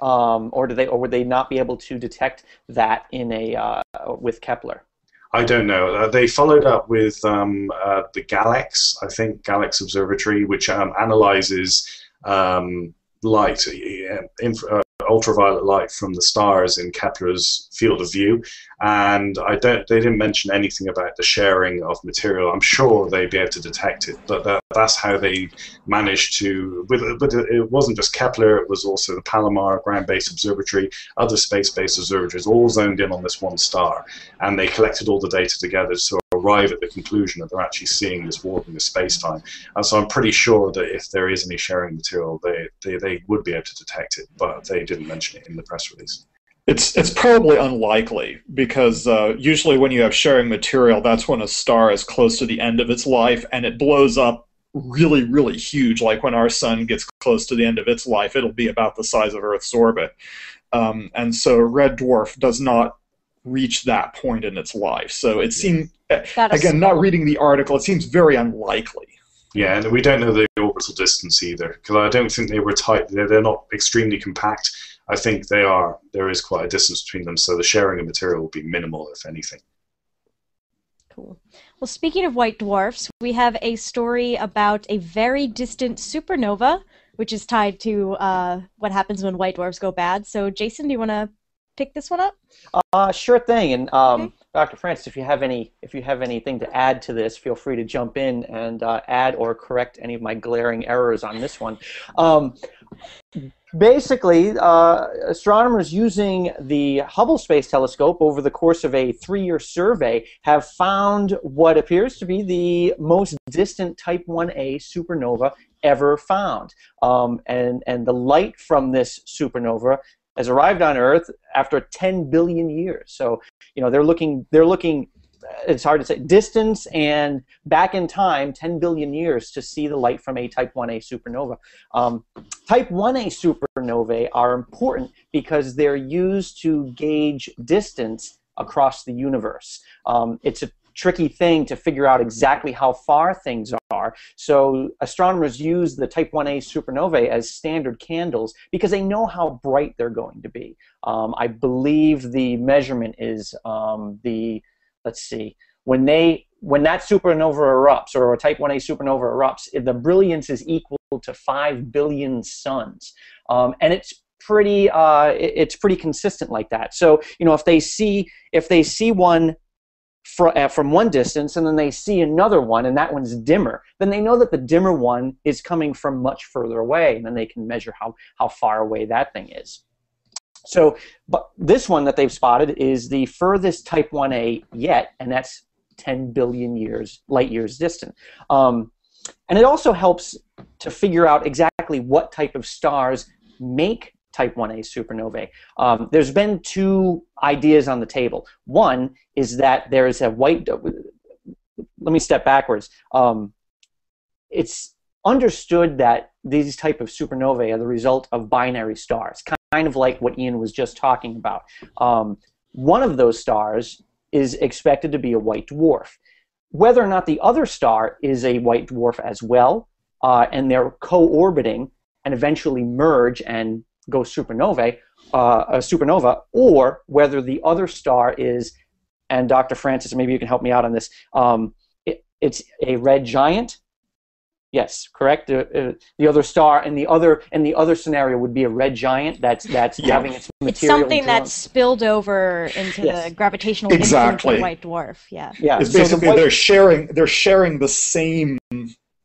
S5: um, or do they or would they not be able to detect that in a uh, with Kepler?
S4: I don't know. Uh, they followed up with um, uh, the GALEX, I think, GALEX Observatory, which um, analyzes um, light, uh, inf- uh, ultraviolet light from the stars in Kepler's field of view. And I don't. They didn't mention anything about the sharing of material. I'm sure they'd be able to detect it, but that, that's how they managed to. But it wasn't just Kepler; it was also the Palomar Ground-Based Observatory, other space-based observatories, all zoned in on this one star, and they collected all the data together to arrive at the conclusion that they're actually seeing this warping of space-time. And so I'm pretty sure that if there is any sharing material, they, they, they would be able to detect it, but they didn't mention it in the press release.
S3: It's it's probably unlikely because uh, usually when you have sharing material, that's when a star is close to the end of its life and it blows up really really huge. Like when our sun gets close to the end of its life, it'll be about the size of Earth's orbit, um, and so a red dwarf does not reach that point in its life. So it seems
S1: That is
S3: again, not reading the article, it seems very unlikely.
S4: Yeah, and we don't know the orbital distance either, because I don't think they were tight. They're, they're not extremely compact. I think they are. There is quite a distance between them, so the sharing of material will be minimal, if anything.
S1: Cool. Well, speaking of white dwarfs, we have a story about a very distant supernova, which is tied to uh, what happens when white dwarfs go bad. So, Jason, do you want to pick this one up?
S5: Uh, sure thing. And um,
S1: Okay.
S5: Dr. Francis, if you have any if you have anything to add to this, feel free to jump in and uh, add or correct any of my glaring errors on this one. Um, basically, uh, astronomers using the Hubble Space Telescope over the course of a three-year survey have found what appears to be the most distant Type 1a supernova ever found. Um, and, and the light from this supernova has arrived on Earth after 10 billion years. So, you know, they're looking, they're looking, it's hard to say, distance and back in time, 10 billion years to see the light from a Type 1a supernova. Um, type 1a supernovae are important because they're used to gauge distance across the universe. Um, it's a tricky thing to figure out exactly how far things are. So astronomers use the Type 1a supernovae as standard candles because they know how bright they're going to be. Um, I believe the measurement is um, the, let's see, when they when that supernova erupts or a Type 1a supernova erupts, the brilliance is equal to five billion suns, um, and it's pretty uh, it's pretty consistent like that. So you know if they see if they see one uh, from one distance and then they see another one and that one's dimmer, then they know that the dimmer one is coming from much further away and then they can measure how, how far away that thing is. So, but this one that they've spotted is the furthest Type 1a yet, and that's 10 billion years, light years distant. Um, and it also helps to figure out exactly what type of stars make type 1a supernovae. Um, there's been two ideas on the table. One is that there is a white. Let me step backwards. Um, it's understood that these type of supernovae are the result of binary stars, kind of like what Ian was just talking about. Um, one of those stars is expected to be a white dwarf. Whether or not the other star is a white dwarf as well, uh, and they're co-orbiting and eventually merge and go supernovae, uh, a supernova, or whether the other star is, and Dr. Francis, maybe you can help me out on this. Um, it, it's a red giant. Yes, correct. Uh, uh, the other star and the other and the other scenario would be a red giant that's that's
S3: Yeah.
S5: having its
S1: It's something
S5: drawn-
S1: that's spilled over into
S5: Yes.
S1: the gravitational influence
S3: Exactly.
S1: of white dwarf. Yeah.
S5: yeah.
S3: It's
S5: so the
S3: basically
S5: white-
S3: they're sharing they're sharing the same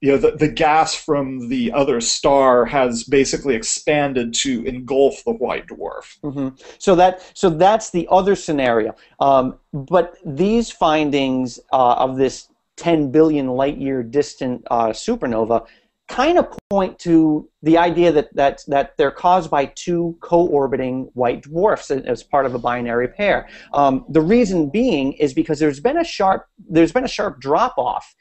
S3: you know the, the gas from the other star has basically expanded to engulf the white dwarf.
S5: hmm So that so that's the other scenario. Um, but these findings uh, of this 10 billion light year distant uh, supernova kind of point to the idea that, that that they're caused by two co-orbiting white dwarfs as part of a binary pair. Um, the reason being is because there's been a sharp there's been a sharp drop off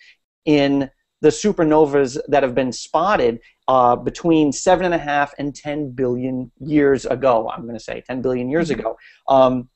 S5: in the supernovas that have been spotted uh, between seven and a half and 10 billion years ago. I'm going to say 10 billion years ago. Um,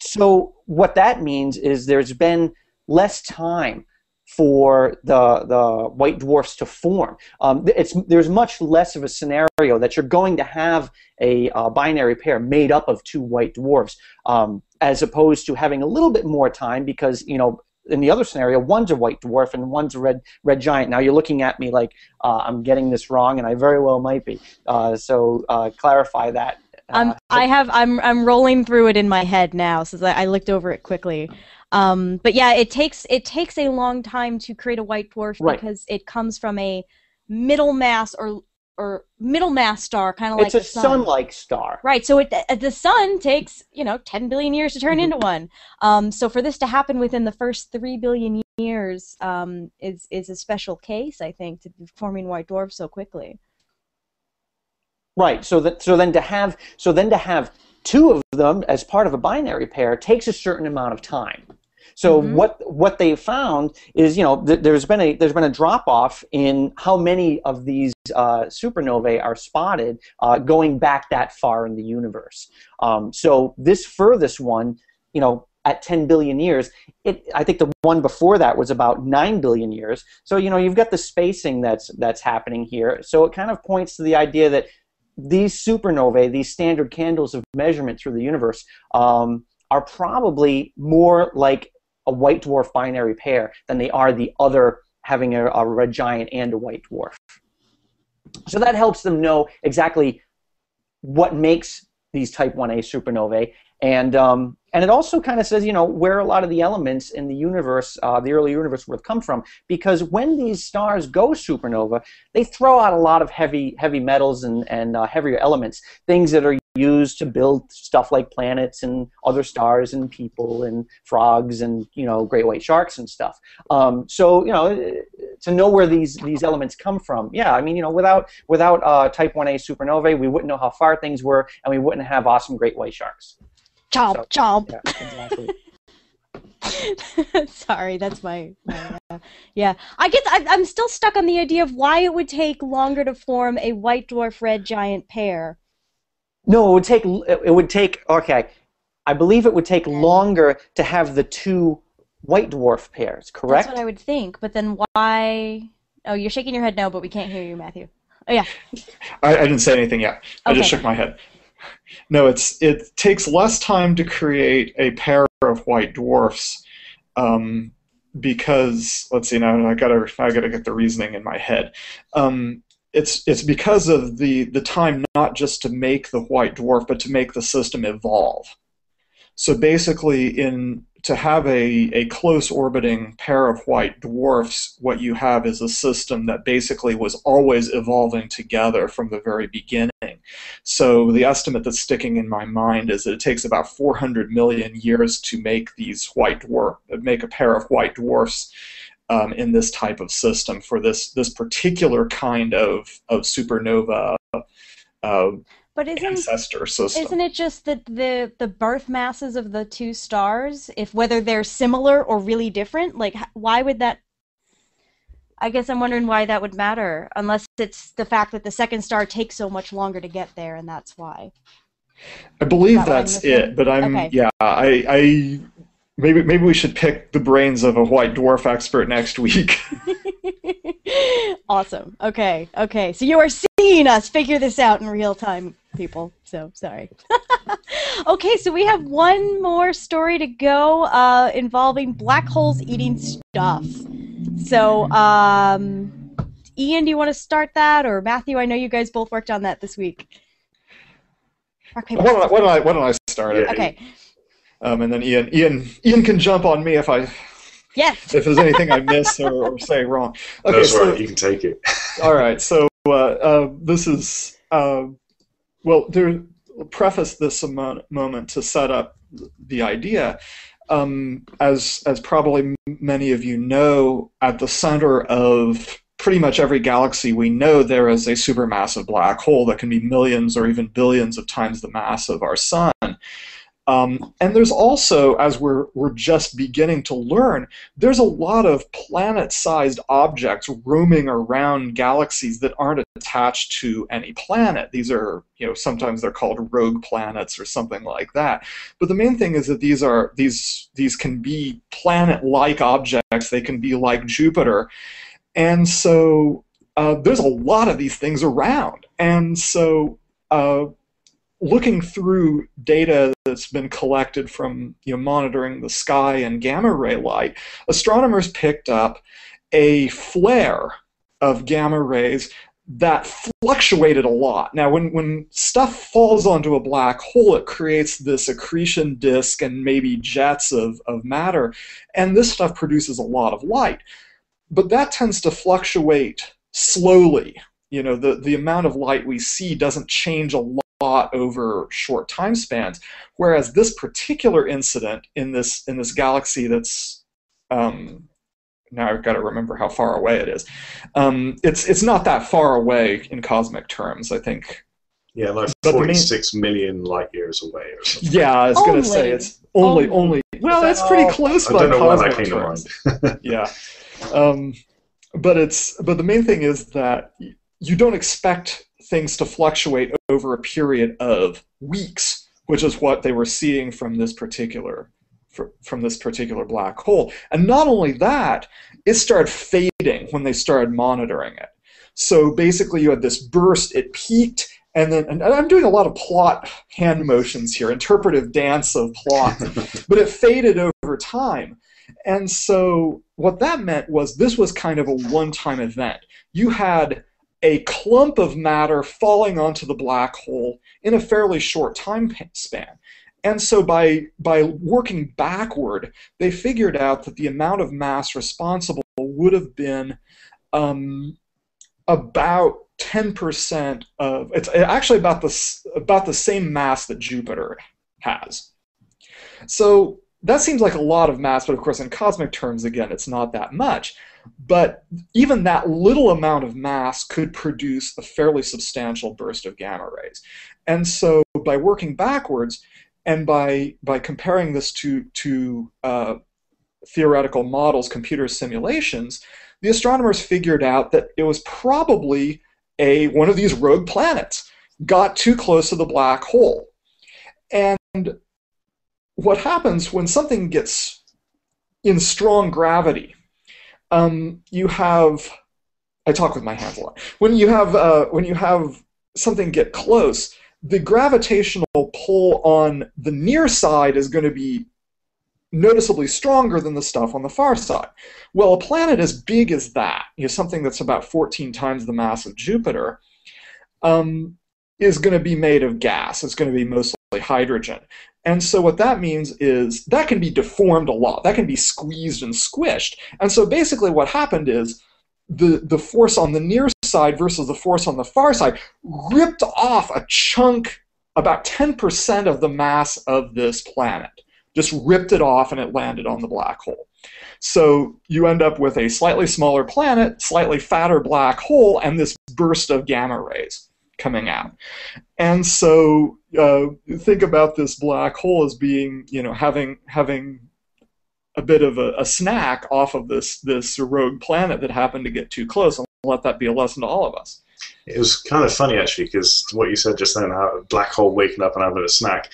S5: so what that means is there's been less time for the the white dwarfs to form. Um, it's there's much less of a scenario that you're going to have a uh, binary pair made up of two white dwarfs, um, as opposed to having a little bit more time because you know in the other scenario one's a white dwarf and one's a red red giant. Now you're looking at me like uh, I'm getting this wrong, and I very well might be. Uh, so uh, clarify that.
S1: I'm,
S5: Uh,
S1: I have I'm I'm rolling through it in my head now since I, I looked over it quickly. Um, but yeah, it takes it takes a long time to create a white dwarf
S5: Right.
S1: because it comes from a middle mass or or middle mass star, kind of like
S5: it's a
S1: sun.
S5: sun-like star.
S1: Right, so it, uh, the sun takes you know 10 billion years to turn
S5: Mhm.
S1: into one. Um, so for this to happen within the first three billion years um, is is a special case, I think, to be forming white dwarfs so quickly.
S5: Right. So that so then to have so then to have two of them as part of a binary pair takes a certain amount of time. So
S1: Mhm.
S5: what what they found is you know th- there's been a there's been a drop off in how many of these uh, supernovae are spotted uh, going back that far in the universe. Um, so this furthest one, you know, at 10 billion years, it I think the one before that was about 9 billion years. So you know you've got the spacing that's that's happening here. So it kind of points to the idea that these supernovae, these standard candles of measurement through the universe, um, are probably more like a white dwarf binary pair than they are the other having a, a red giant and a white dwarf. So that helps them know exactly what makes these type 1a supernovae. And, um, and it also kind of says, you know, where a lot of the elements in the universe, uh, the early universe, would have come from. Because when these stars go supernova, they throw out a lot of heavy, heavy metals and, and uh, heavier elements, things that are used to build stuff like planets and other stars and people and frogs and you know great white sharks and stuff. Um, so you know to know where these these elements come from. Yeah, I mean you know without without uh, Type 1a supernovae, we wouldn't know how far things were, and we wouldn't have awesome great white sharks.
S1: Chomp,
S5: So-
S1: chomp.
S5: Yeah, exactly.
S1: Sorry, that's my. my uh, yeah, I guess I, I'm still stuck on the idea of why it would take longer to form a white dwarf red giant pair.
S5: No, it would take it would take okay. I believe it would take longer to have the two white dwarf pairs. Correct.
S1: That's what I would think. But then why? Oh, you're shaking your head no, but we can't hear you, Matthew. Oh yeah.
S3: I, I didn't say anything yet. I just shook my head. No, it's it takes less time to create a pair of white dwarfs, um, because let's see now I gotta I gotta get the reasoning in my head. Um, it's it's because of the the time not just to make the white dwarf, but to make the system evolve. So basically, in to have a, a close orbiting pair of white dwarfs, what you have is a system that basically was always evolving together from the very beginning. So the estimate that's sticking in my mind is that it takes about 400 million years to make these white dwarf, make a pair of white dwarfs um, in this type of system for this this particular kind of of supernova. Uh,
S1: but isn't
S3: ancestor system.
S1: isn't it just that the the birth masses of the two stars, if whether they're similar or really different, like why would that? I guess I'm wondering why that would matter, unless it's the fact that the second star takes so much longer to get there, and that's why.
S3: I believe
S1: That
S3: that's it, but I'm
S1: Okay.
S3: yeah. I I maybe maybe we should pick the brains of a white dwarf expert next week.
S1: awesome. Okay. Okay. So you are seeing us figure this out in real time, people. So sorry. okay. So we have one more story to go uh, involving black holes eating stuff. So, um, Ian, do you want to start that, or Matthew? I know you guys both worked on that this week. Rock paper.
S3: why, don't I, why, don't I, why don't I start it?
S1: Okay.
S3: Um, and then Ian Ian Ian can jump on me if I
S1: Yes.
S3: if there's anything I miss or, or say wrong. Okay,
S4: That's
S3: so
S4: right. You can take it.
S3: All right, so uh, uh, this is uh, well. There, preface this a mo- moment to set up the idea. Um, as as probably m- many of you know, at the center of pretty much every galaxy we know, there is a supermassive black hole that can be millions or even billions of times the mass of our sun. Um, and there's also, as we're we're just beginning to learn, there's a lot of planet-sized objects roaming around galaxies that aren't attached to any planet. These are, you know, sometimes they're called rogue planets or something like that. But the main thing is that these are these these can be planet-like objects. They can be like Jupiter, and so uh, there's a lot of these things around. And so. Uh, looking through data that's been collected from you know monitoring the sky and gamma ray light, astronomers picked up a flare of gamma rays that fluctuated a lot. Now, when, when stuff falls onto a black hole, it creates this accretion disk and maybe jets of, of matter, and this stuff produces a lot of light. But that tends to fluctuate slowly. You know, the, the amount of light we see doesn't change a lot over short time spans. Whereas this particular incident in this in this galaxy that's um, now I've got to remember how far away it is. Um, it's it's not that far away in cosmic terms. I think.
S4: Yeah, like
S3: But the main-
S4: 46 million light years away or something.
S3: Yeah, I was going to say it's only
S1: Only.
S3: only. Well,
S5: that
S3: it's pretty close
S4: I
S3: by
S4: don't know why that
S3: cosmic
S4: came to
S3: terms.
S4: mind.
S3: yeah. Um, but it's but the main thing is that you don't expect things to fluctuate over a period of weeks, which is what they were seeing from this particular from this particular black hole. And not only that, it started fading when they started monitoring it. So basically, you had this burst. It peaked. And then, and I'm doing a lot of plot hand motions here, interpretive dance of plot, but it faded over time. And so what that meant was this was kind of a one-time event. You had a clump of matter falling onto the black hole in a fairly short time span. And so by by working backward, they figured out that the amount of mass responsible would have been um, about 10% of it's actually about the about the same mass that Jupiter has. So that seems like a lot of mass, but of course, in cosmic terms, again, it's not that much. But even that little amount of mass could produce a fairly substantial burst of gamma rays. And so, by working backwards and by by comparing this to to uh, theoretical models, computer simulations, the astronomers figured out that it was probably a one of these rogue planets got too close to the black hole, and what happens when something gets in strong gravity? Um, you have I talk with my hands a lot. When you have uh, when you have something get close, the gravitational pull on the near side is going to be noticeably stronger than the stuff on the far side. Well, a planet as big as that, you know, something that's about 14 times the mass of Jupiter, um, is going to be made of gas. It's going to be mostly hydrogen. And so what that means is that can be deformed a lot. That can be squeezed and squished. And so basically what happened is the, the force on the near side versus the force on the far side ripped off a chunk, about 10% of the mass of this planet. Just ripped it off and it landed on the black hole. So you end up with a slightly smaller planet, slightly fatter black hole, and this burst of gamma rays coming out. And so uh, think about this black hole as being, you know, having having a bit of a, a, snack off of this this rogue planet that happened to get too close, and let that be a lesson to all of us.
S4: It was kind of funny actually, because what you said just then, how a black hole waking up and having a snack.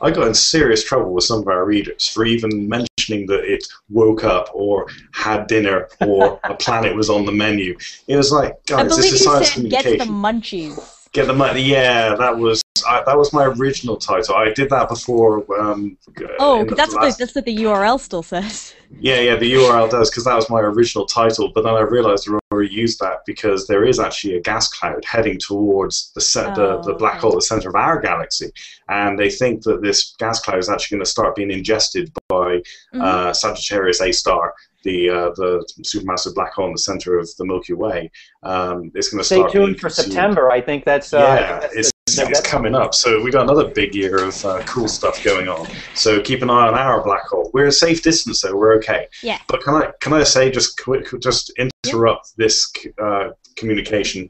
S4: I got in serious trouble with some of our readers for even mentioning that it woke up or had dinner or a planet was on the menu. It was like, guys, this is science communication.
S1: Get the munchies.
S4: Get the money. Yeah, that was I, that was my original title. I did that before. Um,
S1: oh, that's last... what the, that's what the URL still says.
S4: Yeah, yeah, the URL does because that was my original title. But then I realized I already used that because there is actually a gas cloud heading towards the set, oh, the, the black hole, the center of our galaxy, and they think that this gas cloud is actually going to start being ingested by mm-hmm. uh, Sagittarius A star the uh, the supermassive black hole in the center of the Milky Way. Um, it's going to
S5: stay tuned for September. I think that's uh,
S4: yeah,
S5: that's
S4: it's, the, it's coming up. So we've got another big year of uh, cool stuff going on. So keep an eye on our black hole. We're a safe distance, though. We're okay.
S1: Yeah.
S4: But can I can I say just quick, just interrupt yeah. this uh, communication?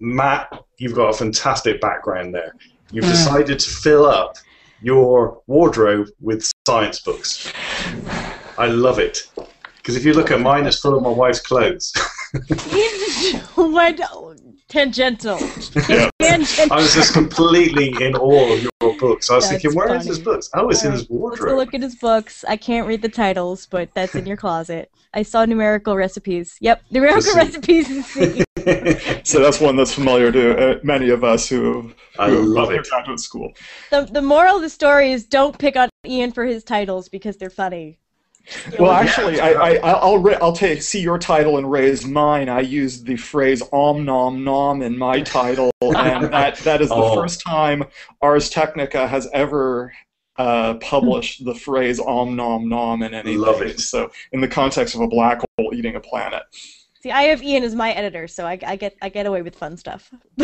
S4: Matt, you've got a fantastic background there. You've mm. decided to fill up your wardrobe with science books. I love it. Because if you look at mine, it's full of my wife's clothes.
S1: what? Tangential.
S4: Yeah. Tangential. I was just completely in awe of your books. I was that's thinking, where funny. is his books? Oh, it's in his wardrobe.
S1: Let's go look at his books. I can't read the titles, but that's in your closet. I saw numerical recipes. Yep, numerical recipes.
S3: so that's one that's familiar to uh, many of us who, who
S4: I love it.
S3: graduate school.
S1: The, the moral of the story is don't pick on Ian for his titles because they're funny.
S3: Well, actually, I, I, will I'll take see your title and raise mine. I used the phrase "om nom nom" in my title, and that that is the oh. first time Ars Technica has ever uh, published the phrase "om nom nom" in anything.
S4: Love it.
S3: So, in the context of a black hole eating a planet.
S1: See, I have Ian as my editor, so I, I get I get away with fun stuff,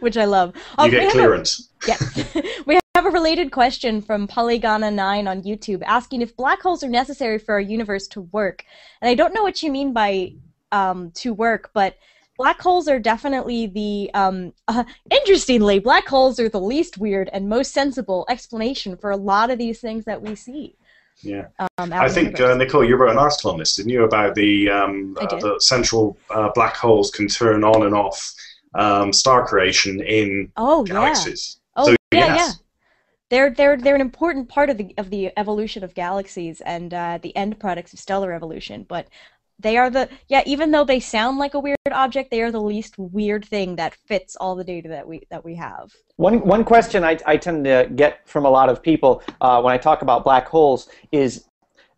S1: which I love.
S4: Um, you get clearance.
S1: A, yes, we have a related question from Polygana9 on YouTube asking if black holes are necessary for our universe to work. And I don't know what you mean by um, to work, but black holes are definitely the um, uh, interestingly black holes are the least weird and most sensible explanation for a lot of these things that we see
S4: yeah, um, I think uh, Nicole, you wrote an article on this, didn't you, about the um, uh, the central uh, black holes can turn on and off um, star creation in
S1: oh,
S4: galaxies.
S1: Yeah. Oh so, yeah, yes. yeah. They're they're they're an important part of the of the evolution of galaxies and uh, the end products of stellar evolution. But they are the yeah even though they sound like a weird object they are the least weird thing that fits all the data that we that we have
S5: one one question i, I tend to get from a lot of people uh, when i talk about black holes is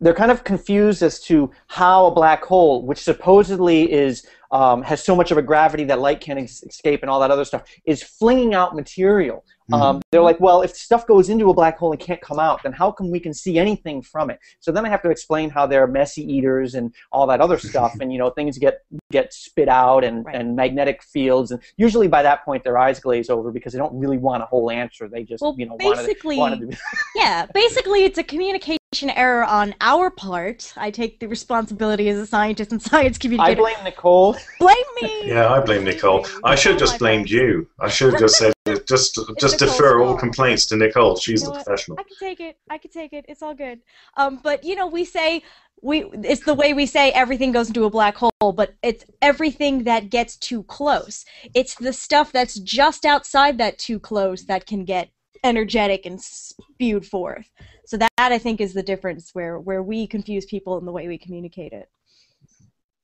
S5: they're kind of confused as to how a black hole which supposedly is um, has so much of a gravity that light can't escape and all that other stuff is flinging out material. Um, they're like, well, if stuff goes into a black hole and can't come out, then how come we can see anything from it? So then I have to explain how they're messy eaters and all that other stuff, and you know things get get spit out and, right. and magnetic fields, and usually by that point their eyes glaze over because they don't really want a whole answer. They just
S1: well,
S5: you know
S1: basically,
S5: wanted, wanted to...
S1: yeah, basically it's a communication error on our part. I take the responsibility as a scientist and science communicator.
S5: I blame Nicole.
S1: Blame me.
S4: Yeah, I blame Nicole. I should have just blamed you. I should have just said just just defer all complaints to Nicole. She's you know the professional.
S1: I can take it. I can take it. It's all good. Um, but you know, we say we it's the way we say everything goes into a black hole, but it's everything that gets too close. It's the stuff that's just outside that too close that can get energetic and spewed forth. So that, that I think is the difference where where we confuse people in the way we communicate it.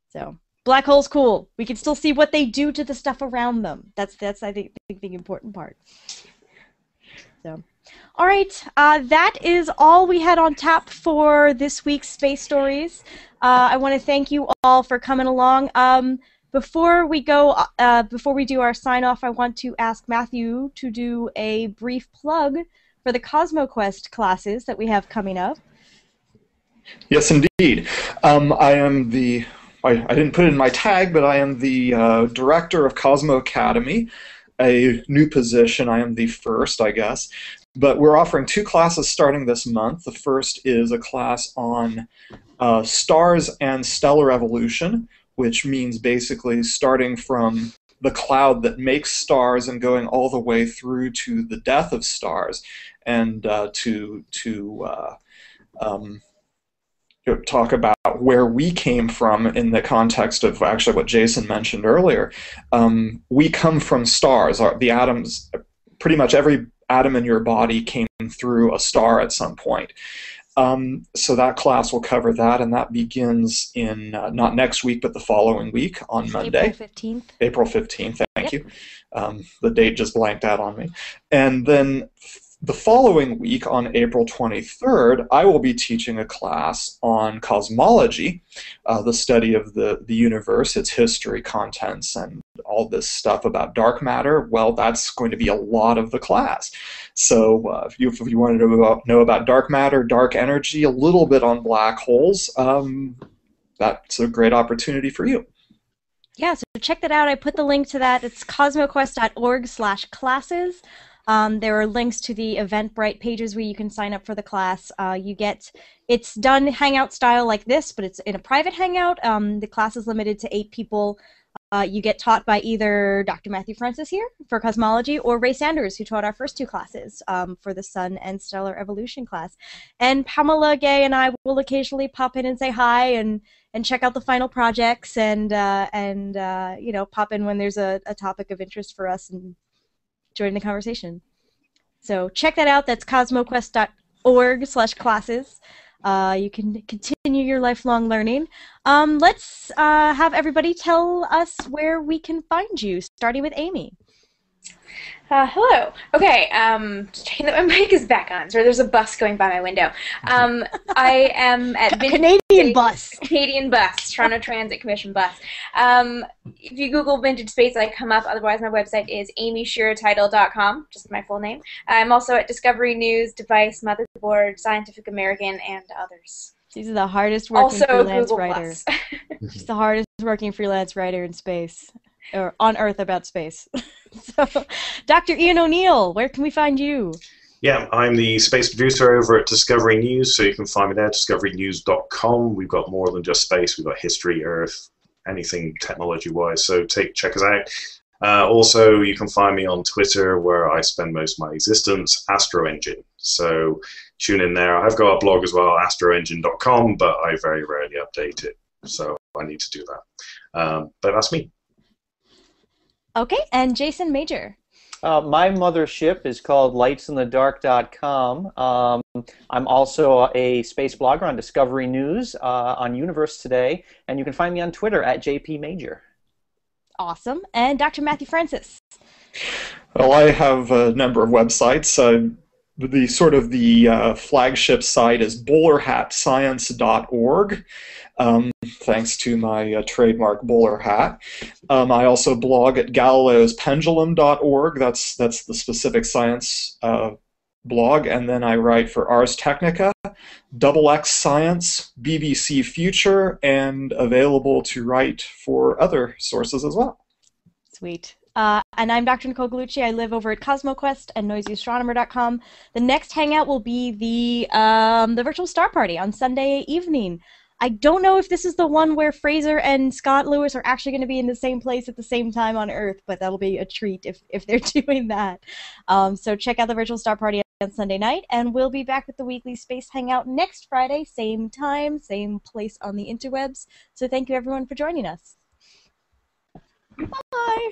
S1: So black holes cool. We can still see what they do to the stuff around them. That's that's I think, think the important part. So, all right, uh, that is all we had on tap for this week's space stories. Uh, I want to thank you all for coming along. Um, before we go, uh, before we do our sign off, I want to ask Matthew to do a brief plug for the CosmoQuest classes that we have coming up.
S3: Yes, indeed. Um, I am the. I, I, didn't put it in my tag, but I am the uh, director of Cosmo Academy, a new position. I am the first, I guess. But we're offering two classes starting this month. The first is a class on uh, stars and stellar evolution, which means basically starting from the cloud that makes stars and going all the way through to the death of stars and uh, to to uh, um, talk about where we came from in the context of actually what Jason mentioned earlier. Um, we come from stars. Our, the atoms, pretty much every atom in your body came through a star at some point. Um, so that class will cover that, and that begins in uh, not next week, but the following week on Monday.
S1: April 15th.
S3: April 15th, thank yep. you. Um, the date just blanked out on me. And then the following week, on April 23rd, I will be teaching a class on cosmology, uh, the study of the, the universe, its history, contents, and all this stuff about dark matter. Well, that's going to be a lot of the class. So uh, if, you, if you wanted to know about dark matter, dark energy, a little bit on black holes, um, that's a great opportunity for you.
S1: Yeah, so check that out. I put the link to that. It's cosmoquest.org slash classes. Um, there are links to the Eventbrite pages where you can sign up for the class. Uh, you get it's done hangout style like this, but it's in a private hangout. Um, the class is limited to eight people. Uh, you get taught by either Dr. Matthew Francis here for cosmology or Ray Sanders, who taught our first two classes um, for the Sun and Stellar Evolution class. And Pamela Gay and I will occasionally pop in and say hi and and check out the final projects and uh, and uh, you know pop in when there's a, a topic of interest for us and join the conversation. So check that out. That's cosmoquest.org slash classes. Uh, you can continue your lifelong learning. Um, let's uh, have everybody tell us where we can find you, starting with Amy.
S2: Uh, hello. Okay, um, just checking that my mic is back on. So there's a bus going by my window. Um, I am at
S1: Vin- Canadian bus.
S2: Canadian bus, Toronto Transit Commission bus. Um, if you Google Vintage Space, I come up. Otherwise, my website is amyshirateitel.com, just my full name. I'm also at Discovery News, Device, Motherboard, Scientific American, and others.
S1: She's the hardest working
S2: also
S1: freelance
S2: Google
S1: writer. She's the hardest working freelance writer in space, or on Earth about space. so, Dr. Ian O'Neill, where can we find you?
S4: Yeah, I'm the space producer over at Discovery News, so you can find me there, discoverynews.com. We've got more than just space, we've got history, Earth, anything technology wise, so take check us out. Uh, also, you can find me on Twitter, where I spend most of my existence, Astro Engine. So tune in there. I've got a blog as well, astroengine.com, but I very rarely update it, so I need to do that. Um, but that's me.
S1: Okay, and Jason Major.
S5: Uh, my mothership is called lightsinthedark.com. Um, I'm also a space blogger on Discovery News, uh, on Universe Today, and you can find me on Twitter at JP Major.
S1: Awesome. And Dr. Matthew Francis.
S3: Well, I have a number of websites. Uh, the sort of the uh, flagship site is bowlerhatscience.org. Um, thanks to my uh, trademark bowler hat. Um, I also blog at galileospendulum.org. That's that's the specific science uh, blog, and then I write for Ars Technica, Double X Science, BBC Future, and available to write for other sources as well.
S1: Sweet. Uh, and I'm Dr. Nicole Gugliucci. I live over at CosmoQuest and NoisyAstronomer.com. The next hangout will be the um, the virtual star party on Sunday evening. I don't know if this is the one where Fraser and Scott Lewis are actually going to be in the same place at the same time on Earth, but that'll be a treat if, if they're doing that. Um, so check out the virtual star party on Sunday night, and we'll be back with the weekly Space Hangout next Friday, same time, same place on the interwebs. So thank you everyone for joining us. Bye.